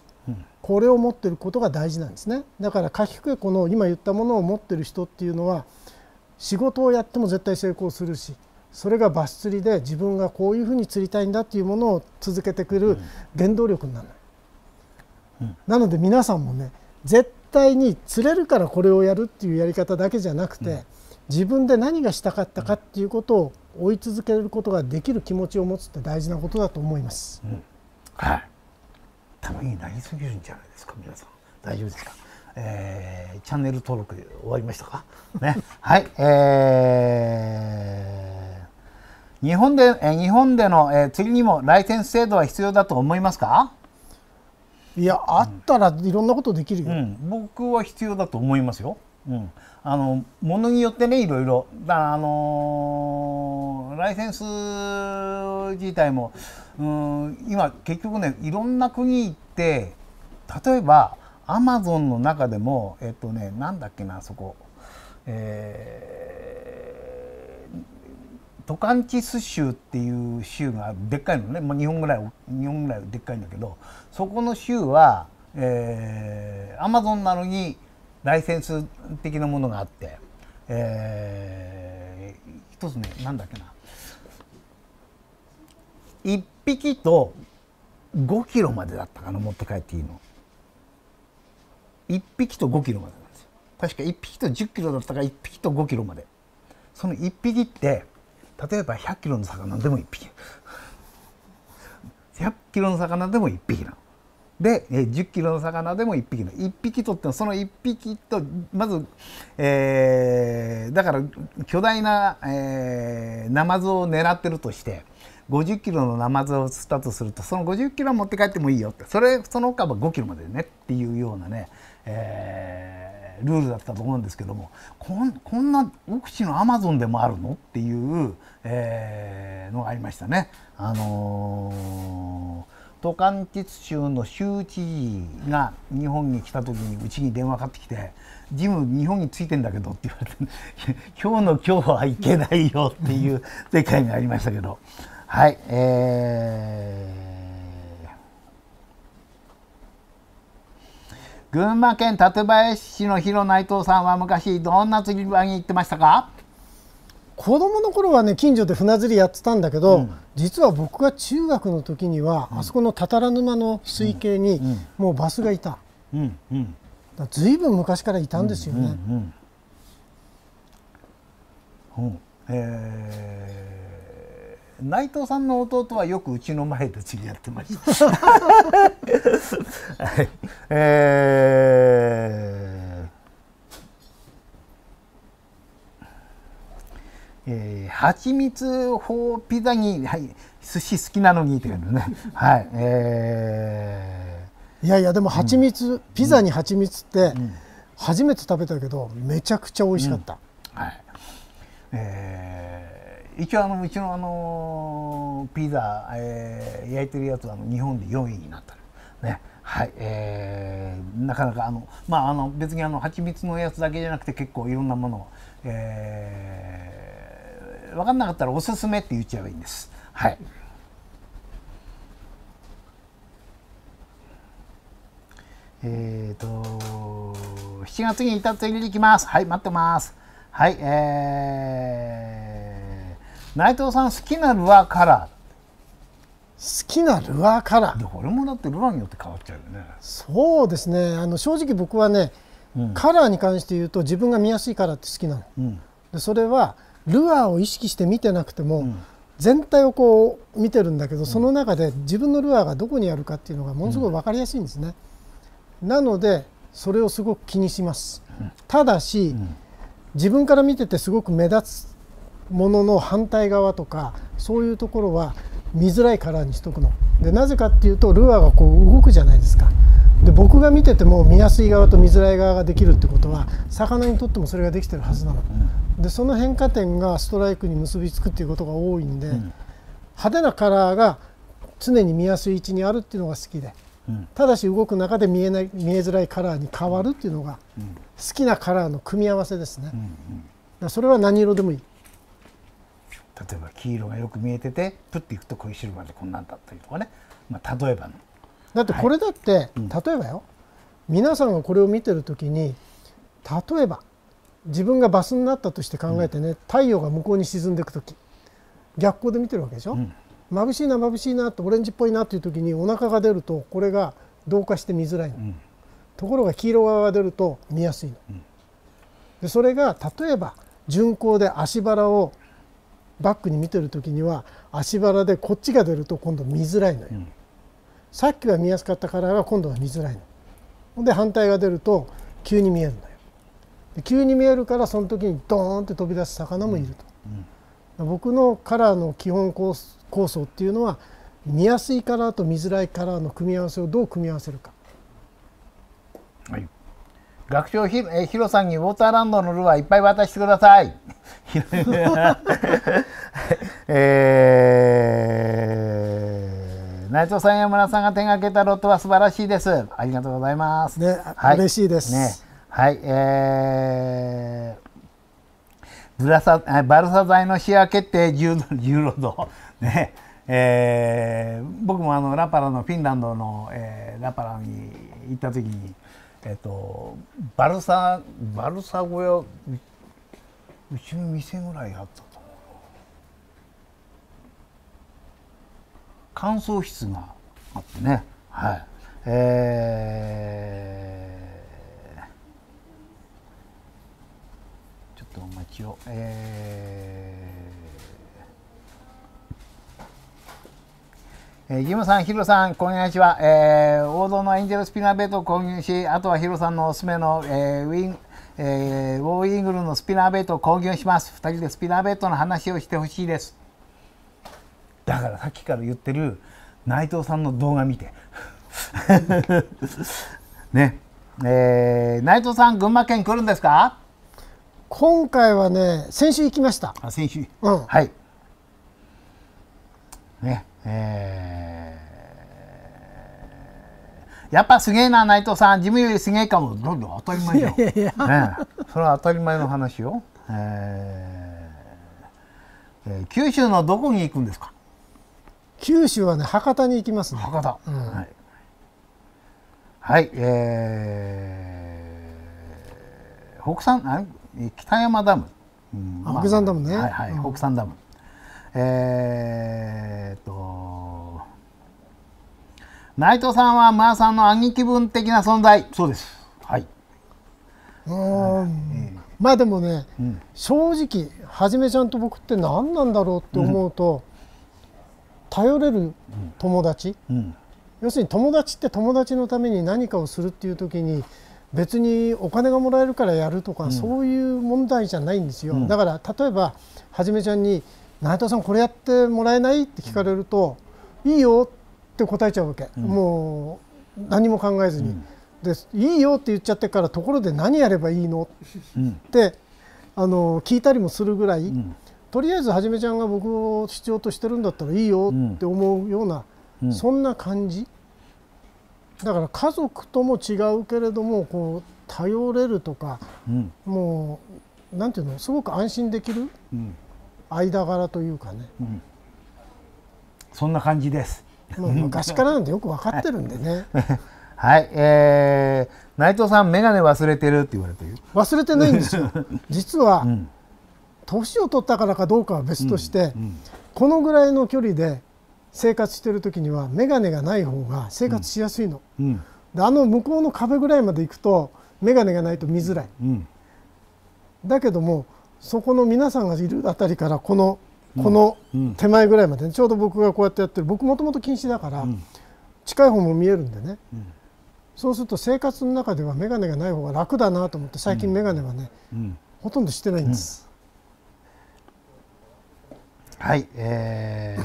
Speaker 2: これを持ってることが大事なんですね。だから書きくけこの今言ったものを持ってる人っていうのは仕事をやっても絶対成功するしそれがバス釣りで自分がこういうふうに釣りたいんだっていうものを続けてくる原動力になる、うん、なので皆さんもね絶対に釣れるからこれをやるっていうやり方だけじゃなくて、うん、自分で何がしたかったかっていうことを追い続けることができる気持ちを持つって大事なことだと思います。うん、
Speaker 1: はい。ためになりすぎるんじゃないですか皆さん大丈夫ですか？えー、チャンネル登録終わりましたか？ね。[LAUGHS] はい。えー、日本で、えー、日本での、えー、釣りにもライセンス制度は必要だと思いますか？
Speaker 2: いやあったらいろんなことできるよ、う
Speaker 1: ん、僕は必要だと思いますよ。うん、あのものによってねいろいろ。だあのー、ライセンス自体も、うん、今結局ねいろんな国行って例えばアマゾンの中でもえっとねなんだっけなそこ、えー、トカンチス州っていう州がでっかいのね、まあ、日本ぐらい日本ぐらいでっかいんだけどそこの州は、えー、アマゾンなのにライセンス的なものがあって、えー、一つねなんだっけな。1匹と5キロまでだったかな持って帰っていいの。1匹と5キロまでなんですよ。確か1匹と10キロだったか1匹と5キロまで。その1匹って例えば100キロの魚でも1匹。100キロの魚でも1匹なの。で10キロの魚でも1匹の。1匹とってその1匹とまず、えー、だから巨大な、えー、ナマズを狙ってるとして50キロのナマズを釣ったとするとその50キロ持って帰ってもいいよって。それその他は5キロまでねっていうようなね、えー、ルールだったと思うんですけどもこんこんな奥地のアマゾンでもあるの？っていう、えー、のがありましたね。あのートカンティツ州の州知事が日本に来た時にうちに電話かかってきて「ジム日本に着いてんだけど」って言われて「[LAUGHS] 今日の今日はいけないよ」っていう世界がありましたけどはいえー、群馬県館林市の広内藤さんは昔どんな釣り場に行ってましたか？
Speaker 2: 子供の頃はね近所で船釣りやってたんだけど、うん、実は僕が中学の時には、うん、あそこのたたら沼の水系にもうバスがいた、うんうん、ずいぶん昔からいたんですよね。
Speaker 1: えー、内藤さんの弟はよくうちの前で釣りやってました。[LAUGHS] はい、えーえー、蜂蜜法ピザに、はい、寿司好きなのにって感じね。[LAUGHS] はい。え
Speaker 2: ー、いやいやでも蜂蜜、うん、ピザに蜂蜜って初めて食べたけどめちゃくちゃ美味しかった。うん、はい。
Speaker 1: えー、一応あのうちのあのピザ、えー、焼いてるやつは日本で4位になったね。はい、えー、なかなかあのまああの別にあの蜂蜜のやつだけじゃなくて結構いろんなものを、えー分かんなかったらおすすめって言っちゃえばいいんです。はい。えっ、ー、と7月に板釣りに行きます。はい、待ってます。はい、えー、内藤さん好きなルアーカラー。
Speaker 2: 好きなルアーカラー。
Speaker 1: これもだってルアーによって変わっちゃうよね。
Speaker 2: そうですね。あの正直僕はね、うん、カラーに関して言うと自分が見やすいカラーって好きなの。うん、でそれはルアーを意識して見てなくても、うん、全体をこう見てるんだけど、その中で自分のルアーがどこにあるかっていうのがものすごい分かりやすいんですね。なのでそれをすごく気にします。ただし、自分から見ててすごく目立つものの反対側とかそういうところは見づらいカラーにしとくの。でなぜかっていうとルアーがこう動くじゃないですか。で僕が見てても見やすい側と見づらい側ができるってことは魚にとってもそれができてるはずなの。でその変化点がストライクに結びつくっていうことが多いんで、派手なカラーが常に見やすい位置にあるっていうのが好きで。ただし動く中で見えない見えづらいカラーに変わるっていうのが好きなカラーの組み合わせですね、それは何色でもいい
Speaker 1: 例えば黄色がよく見えててプッていくとこういう白までこんなんだったりとかね、まあ、例えばの。
Speaker 2: だってこれだって、はい、例えばよ、皆さんがこれを見てる時に例えば自分がバスになったとして考えてね、うん、太陽が向こうに沈んでいく時逆光で見てるわけでしょ、うん。眩しいな眩しいなとオレンジっぽいなっていう時にお腹が出るとこれが同化して見づらいの、うん、ところが黄色側が出ると見やすいの、うん、でそれが例えば巡航で足腹をバックに見てる時には足腹でこっちが出ると今度見づらいのよ、うん、さっきは見やすかったカラーが今度は見づらいの。で反対が出ると急に見えるのよ。で急に見えるからその時にドーンって飛び出す魚もいると、僕のカラーの基本構想っていうのは見やすいカラーと見づらいカラーの組み合わせをどう組み合わせるか。
Speaker 1: はい、学長ひえヒロさんにウォーターランドのルアーいっぱい渡してください。[LAUGHS] えー、内藤さんや村さんが手がけたロットは素晴らしいです。ありがとうございます。
Speaker 2: ね、はい、嬉しいです。
Speaker 1: ね、はい、えー、ブラサバルサ材の視野決定10 10ロードねえー、僕もあのラパラのフィンランドの、えー、ラパラに行った時に、えーと、バルサバルサ小屋うちの店ぐらいあったと思う。乾燥室があってね。はい。えー、ちょっとお待ちを。えーえー、ジムさん、ヒロさん、こんにちは、えー、王道のエンジェルスピナーベイトを購入し、あとはヒロさんのおすすめの、えー、ウィン、えー、ウォーイーグルのスピナーベイトを購入します。2人でスピナーベイトの話をしてほしいです。だからさっきから言ってる内藤さんの動画見て。[LAUGHS] ね。えー、内藤さん、群馬県来るんですか？
Speaker 2: 今回はね、先週行きました。
Speaker 1: あ、先週。うん。はい。ね。えー、やっぱすげえな内藤さん。自分よりすげえかも。どんどん当たり前よ、ね、それは当たり前の話よ、えー。えー、九州のどこに行くんですか？
Speaker 2: 九州はね博多に行きますね。
Speaker 1: 博多、うん、はい、はい、えー、北山北山ダム、
Speaker 2: うん、北山ダムね、
Speaker 1: はいはい、北山ダム、えー、と内藤さんはマーさんの兄貴分的な存在。そうです。はい。
Speaker 2: うん、まあでもね、うん、正直はじめちゃんと僕って何なんだろうって思うと、うん、頼れる友達、うん、要するに友達って友達のために何かをするっていう時に別にお金がもらえるからやるとか、そういう問題じゃないんですよ、だから例えばはじめちゃんに内藤さんこれやってもらえない？って聞かれると、いいよって答えちゃうわけ、うん、もう何も考えずに、うん、でいいよって言っちゃってからところで何やればいいの、うん、ってあの聞いたりもするぐらい、とりあえずはじめちゃんが僕を必要としてるんだったらいいよって思うような、そんな感じ？だから家族とも違うけれどもこう頼れるとか、もうなんていうの？すごく安心できる？間柄というかね、うん、
Speaker 1: そんな感じです。
Speaker 2: もう昔からなんでよく分かってるんでね。[LAUGHS]
Speaker 1: はい、えー、内藤さん眼鏡忘れてるって言われてる。
Speaker 2: 忘れてないんですよ。[LAUGHS] 実は、年、うん、を取ったからかどうかは別として、うんうん、このぐらいの距離で生活してる時には眼鏡がない方が生活しやすいの、であの向こうの壁ぐらいまで行くと眼鏡がないと見づらい、だけどもそこの皆さんがいるあたりからこのこの手前ぐらいまで、ね、ちょうど僕がこうやってやってる僕もともと近視だから、近い方も見えるんでね、そうすると生活の中では眼鏡がない方が楽だなと思って最近眼鏡はね、ほとんどしてないんです。
Speaker 1: はい、え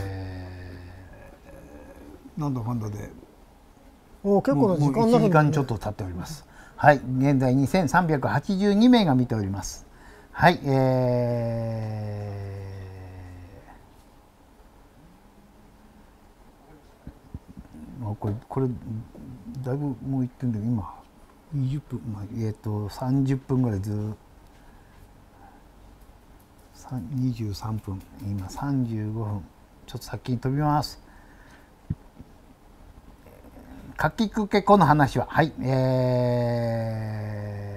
Speaker 1: ー、なんだかんだで。
Speaker 2: お結構な時間
Speaker 1: な時間ちょっと経っております。はい、現在2382名が見ております。はい、えー。あこれこれだいぶもういってんだけど今。20分、まあ、えっ、ー、と30分ぐらいずっ23分。今35分。ちょっと先に飛びます。かきくけこの話は。はいえー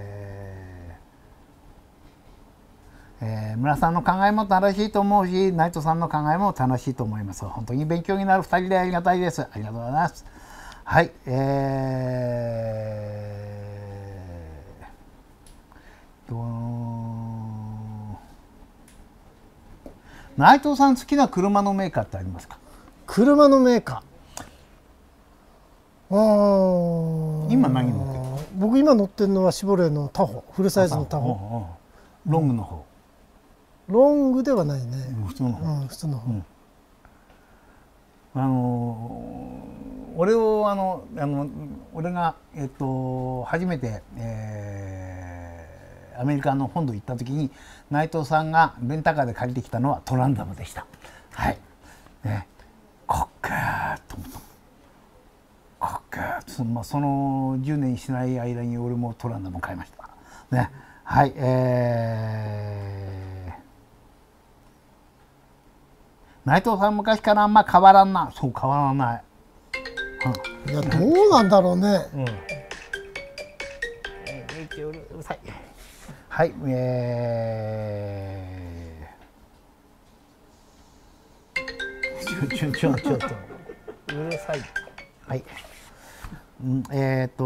Speaker 1: えー、村さんの考えも正しいと思うし内藤さんの考えも正しいと思います。本当に勉強になる2人でありがたいです。ありがとうございます。はいえー、と内藤さん好きな車のメーカーってありますか？
Speaker 2: 車のメーカー。あ
Speaker 1: 今何乗ってる
Speaker 2: 僕今乗ってるのはシボレーのタホ。フルサイズのタホ。
Speaker 1: ロングの方、
Speaker 2: ロングではないね、
Speaker 1: 普通の方、
Speaker 2: うん、普通の方、うん、
Speaker 1: あの俺をあのあの俺がえっと初めて、えー、アメリカの本土行った時に内藤さんがレンタカーで借りてきたのはトランダムでした。はい。ね。かっけーと思った。かっけーそ,、まあ、その10年しない間に俺もトランダム買いました。ね。はいえー内藤さん昔からあんま変わらんな。そう変わらない、
Speaker 2: うん、いやどうなんだろうね、うん、
Speaker 1: はいえー、ちょちょちょちょっと。うるさい。はい。えっ、ー、と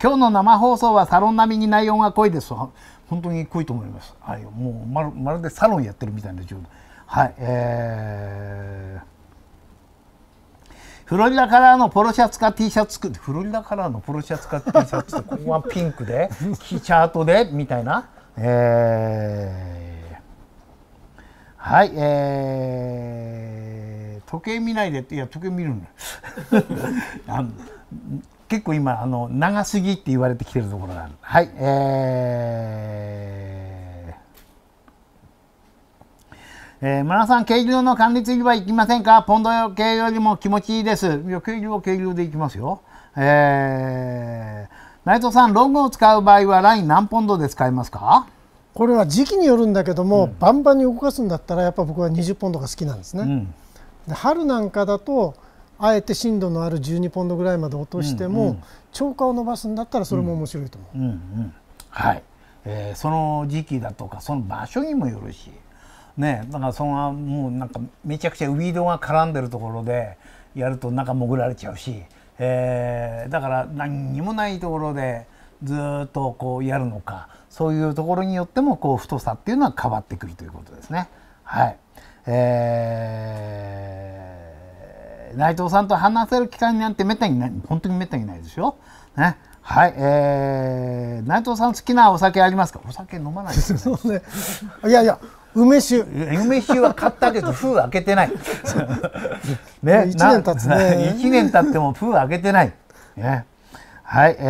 Speaker 1: 今日の生放送はサロン並みに内容が濃いです。本当に濃いと思います。はい。もうまるまるでサロンやってるみたいな状態はい、えー、フロリダカラーのポロシャツか T シャツ作ってフロリダカラーのポロシャツか T シャツってここはピンクで [LAUGHS] キチャートでみたいな、えー、はいえー、時計見ないでいや時計見るの [LAUGHS] あの結構今あの長すぎって言われてきてるところがある。はいえーえー、村さん、軽量の管理釣りは行きませんか？ポンド系よりも気持ちいいです。いや、軽量は軽量で行きますよ。えー、内藤さん、ロングを使う場合はライン何ポンドで使いますか？
Speaker 2: これは時期によるんだけども、うん、バンバンに動かすんだったらやっぱ僕は20ポンドが好きなんですね。うん、で春なんかだとあえて深度のある12ポンドぐらいまで落としても、うんうん、超過を伸ばすんだったらそれも面白いと思う。うんうん、
Speaker 1: はい、えー、その時期だとかその場所にもよるし。ねだからそのもうなんかめちゃくちゃウィードが絡んでるところでやると中潜られちゃうし、えー、だから何にもないところでずっとこうやるのかそういうところによってもこう太さっていうのは変わってくるということですね。はい、えー、内藤さんと話せる機会なんてめったにない本当にめったにないですよ。ね、はい、えー、内藤さん好きなお酒ありますか？お酒飲まないです。[LAUGHS]
Speaker 2: ねいやいや、梅酒。
Speaker 1: 梅酒は買ったけど封開けてない。[LAUGHS]
Speaker 2: ね一年経つね。[LAUGHS]
Speaker 1: 一年経っても封開けてない。ね。はいえ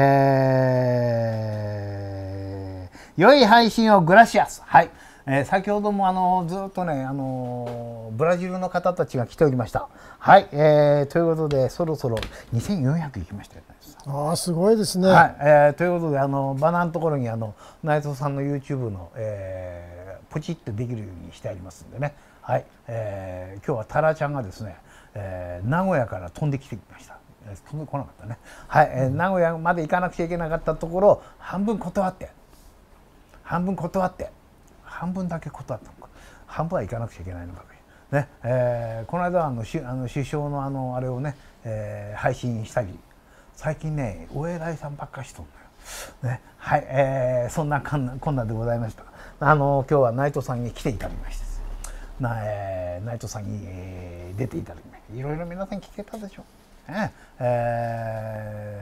Speaker 1: ー、良い配信をグラシアス。はい、えー、先ほどもあのずっとねあのブラジルの方たちが来ておりました。はい、えー、ということでそろそろ2400いきましたよね。
Speaker 2: あすごいですね、
Speaker 1: はいえー、ということであのバナのところにあの内藤さんの YouTube の、えーポチッとできるようにしてありますんでね、はい。えー、今日はタラちゃんがですね、えー、名古屋から飛んできてきました。飛んでこなかったね。はい、えー、名古屋まで行かなくちゃいけなかったところ半分断って。半分断って。半分だけ断ったのか。半分は行かなくちゃいけないのか。ね。えー、この間あのしあの首相のあのあれをね、えー、配信したり。最近ねお偉いさんばっかしとんのよ。ね。はい、えー、そんなこんなでございました。あの今日は内藤さんに来ていただきましてな、えー、内藤さんに、出ていただきましていろいろ皆さん聞けたでしょう。ねえ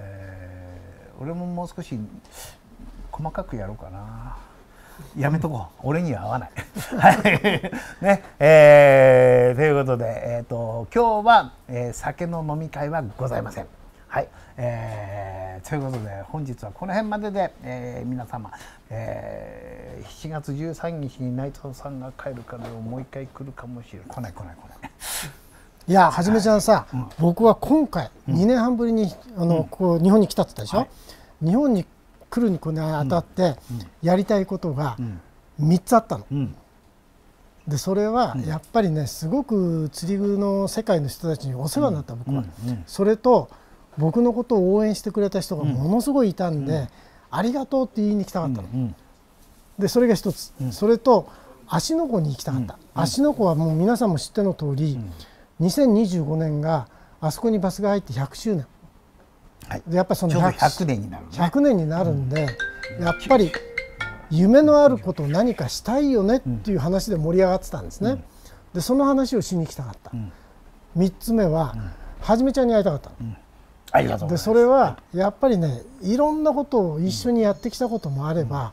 Speaker 1: ー、俺ももう少し細かくやろうかな。やめとこう俺には合わない。[LAUGHS] はいねえー、ということで、えーと、今日は、えー、酒の飲み会はございません。はい、えー、ということで本日はこの辺までで、えー、皆様、えー、7月13日に内藤さんが帰るからもう一回来るかもしれない。来ない来ない来ない。
Speaker 2: いやはじめちゃんさ、はい、僕は今回2年半ぶりに、あの、こう日本に来たって言ったでしょ、はい、日本に来るにこにあたってやりたいことが3つあったの。でそれはやっぱりねすごく釣り具の世界の人たちにお世話になった僕は。それと僕のことを応援してくれた人がものすごいいたんで、ありがとうって言いに来たかったの。でそれが一つ、それと芦ノ湖に行きたかった、芦ノ湖はもう皆さんも知っての通り、2025年があそこにバスが入って100周年。
Speaker 1: はい、やっぱその 100, 100, 年。になる、ね、
Speaker 2: 100年になるんで、うん、やっぱり夢のあることを何かしたいよねっていう話で盛り上がってたんですね。でその話をしに来たかった。3つ目は、はじめちゃんに会いたかった。
Speaker 1: ありがとう
Speaker 2: でそれはやっぱりねいろんなことを一緒にやってきたこともあれば、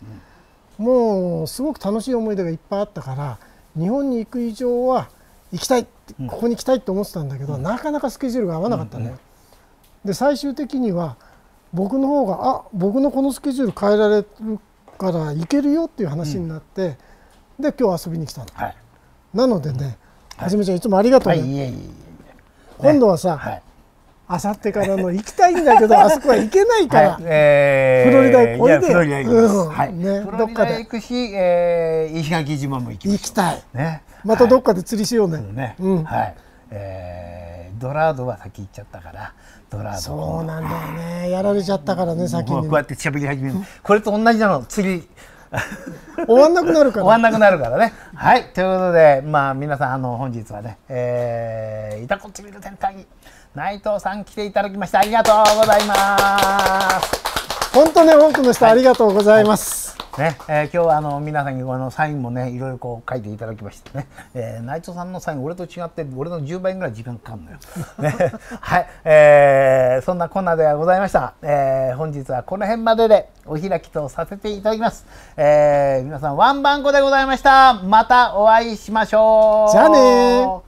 Speaker 2: もうすごく楽しい思い出がいっぱいあったから日本に行く以上は行きたいここに行きたいと思ってたんだけど、なかなかスケジュールが合わなかったんだよ。で最終的には僕の方があ僕のこのスケジュール変えられるから行けるよっていう話になって、うん、で今日遊びに来たの、はい、なのでね、はじめちゃんいつもありがとうね、はい、今度はさ、はいあさってからの行きたいんだけど [LAUGHS] あそこは行けないから、はいえー、フロリダへおいで。フロリダ行きます、うん、はい。ね、
Speaker 1: どっかで。行くし、えー、石垣島も行き
Speaker 2: 行きたい、ね、またどっかで釣りしようね,、
Speaker 1: ね。うん。はい。えー、ドラードは先行っちゃったからドラ
Speaker 2: そうなんだよね。やられちゃったからね先に
Speaker 1: こうやって喋り始める。これと同じなの次 [LAUGHS]
Speaker 2: 終わんなくなるから。
Speaker 1: 終わんなくなるからね。はい。ということでまあ皆さんあの本日はねえー、いたこちびるセンターに内藤さん来ていただきましてありがとうございます
Speaker 2: 本当ね多くの人ありがとうございます、
Speaker 1: はいね、えー、今日はあの皆さんにこのサインもねいろいろこう書いていただきましてね、えー、内藤さんのサイン俺と違って俺の10倍ぐらい時間かかるのよ。[LAUGHS] ね、はい、えー、そんなこんなではございましたが、えー、本日はこの辺まででお開きとさせていただきます。えー、皆さんワンバンコでございました。またお会いしましょう。
Speaker 2: じゃあね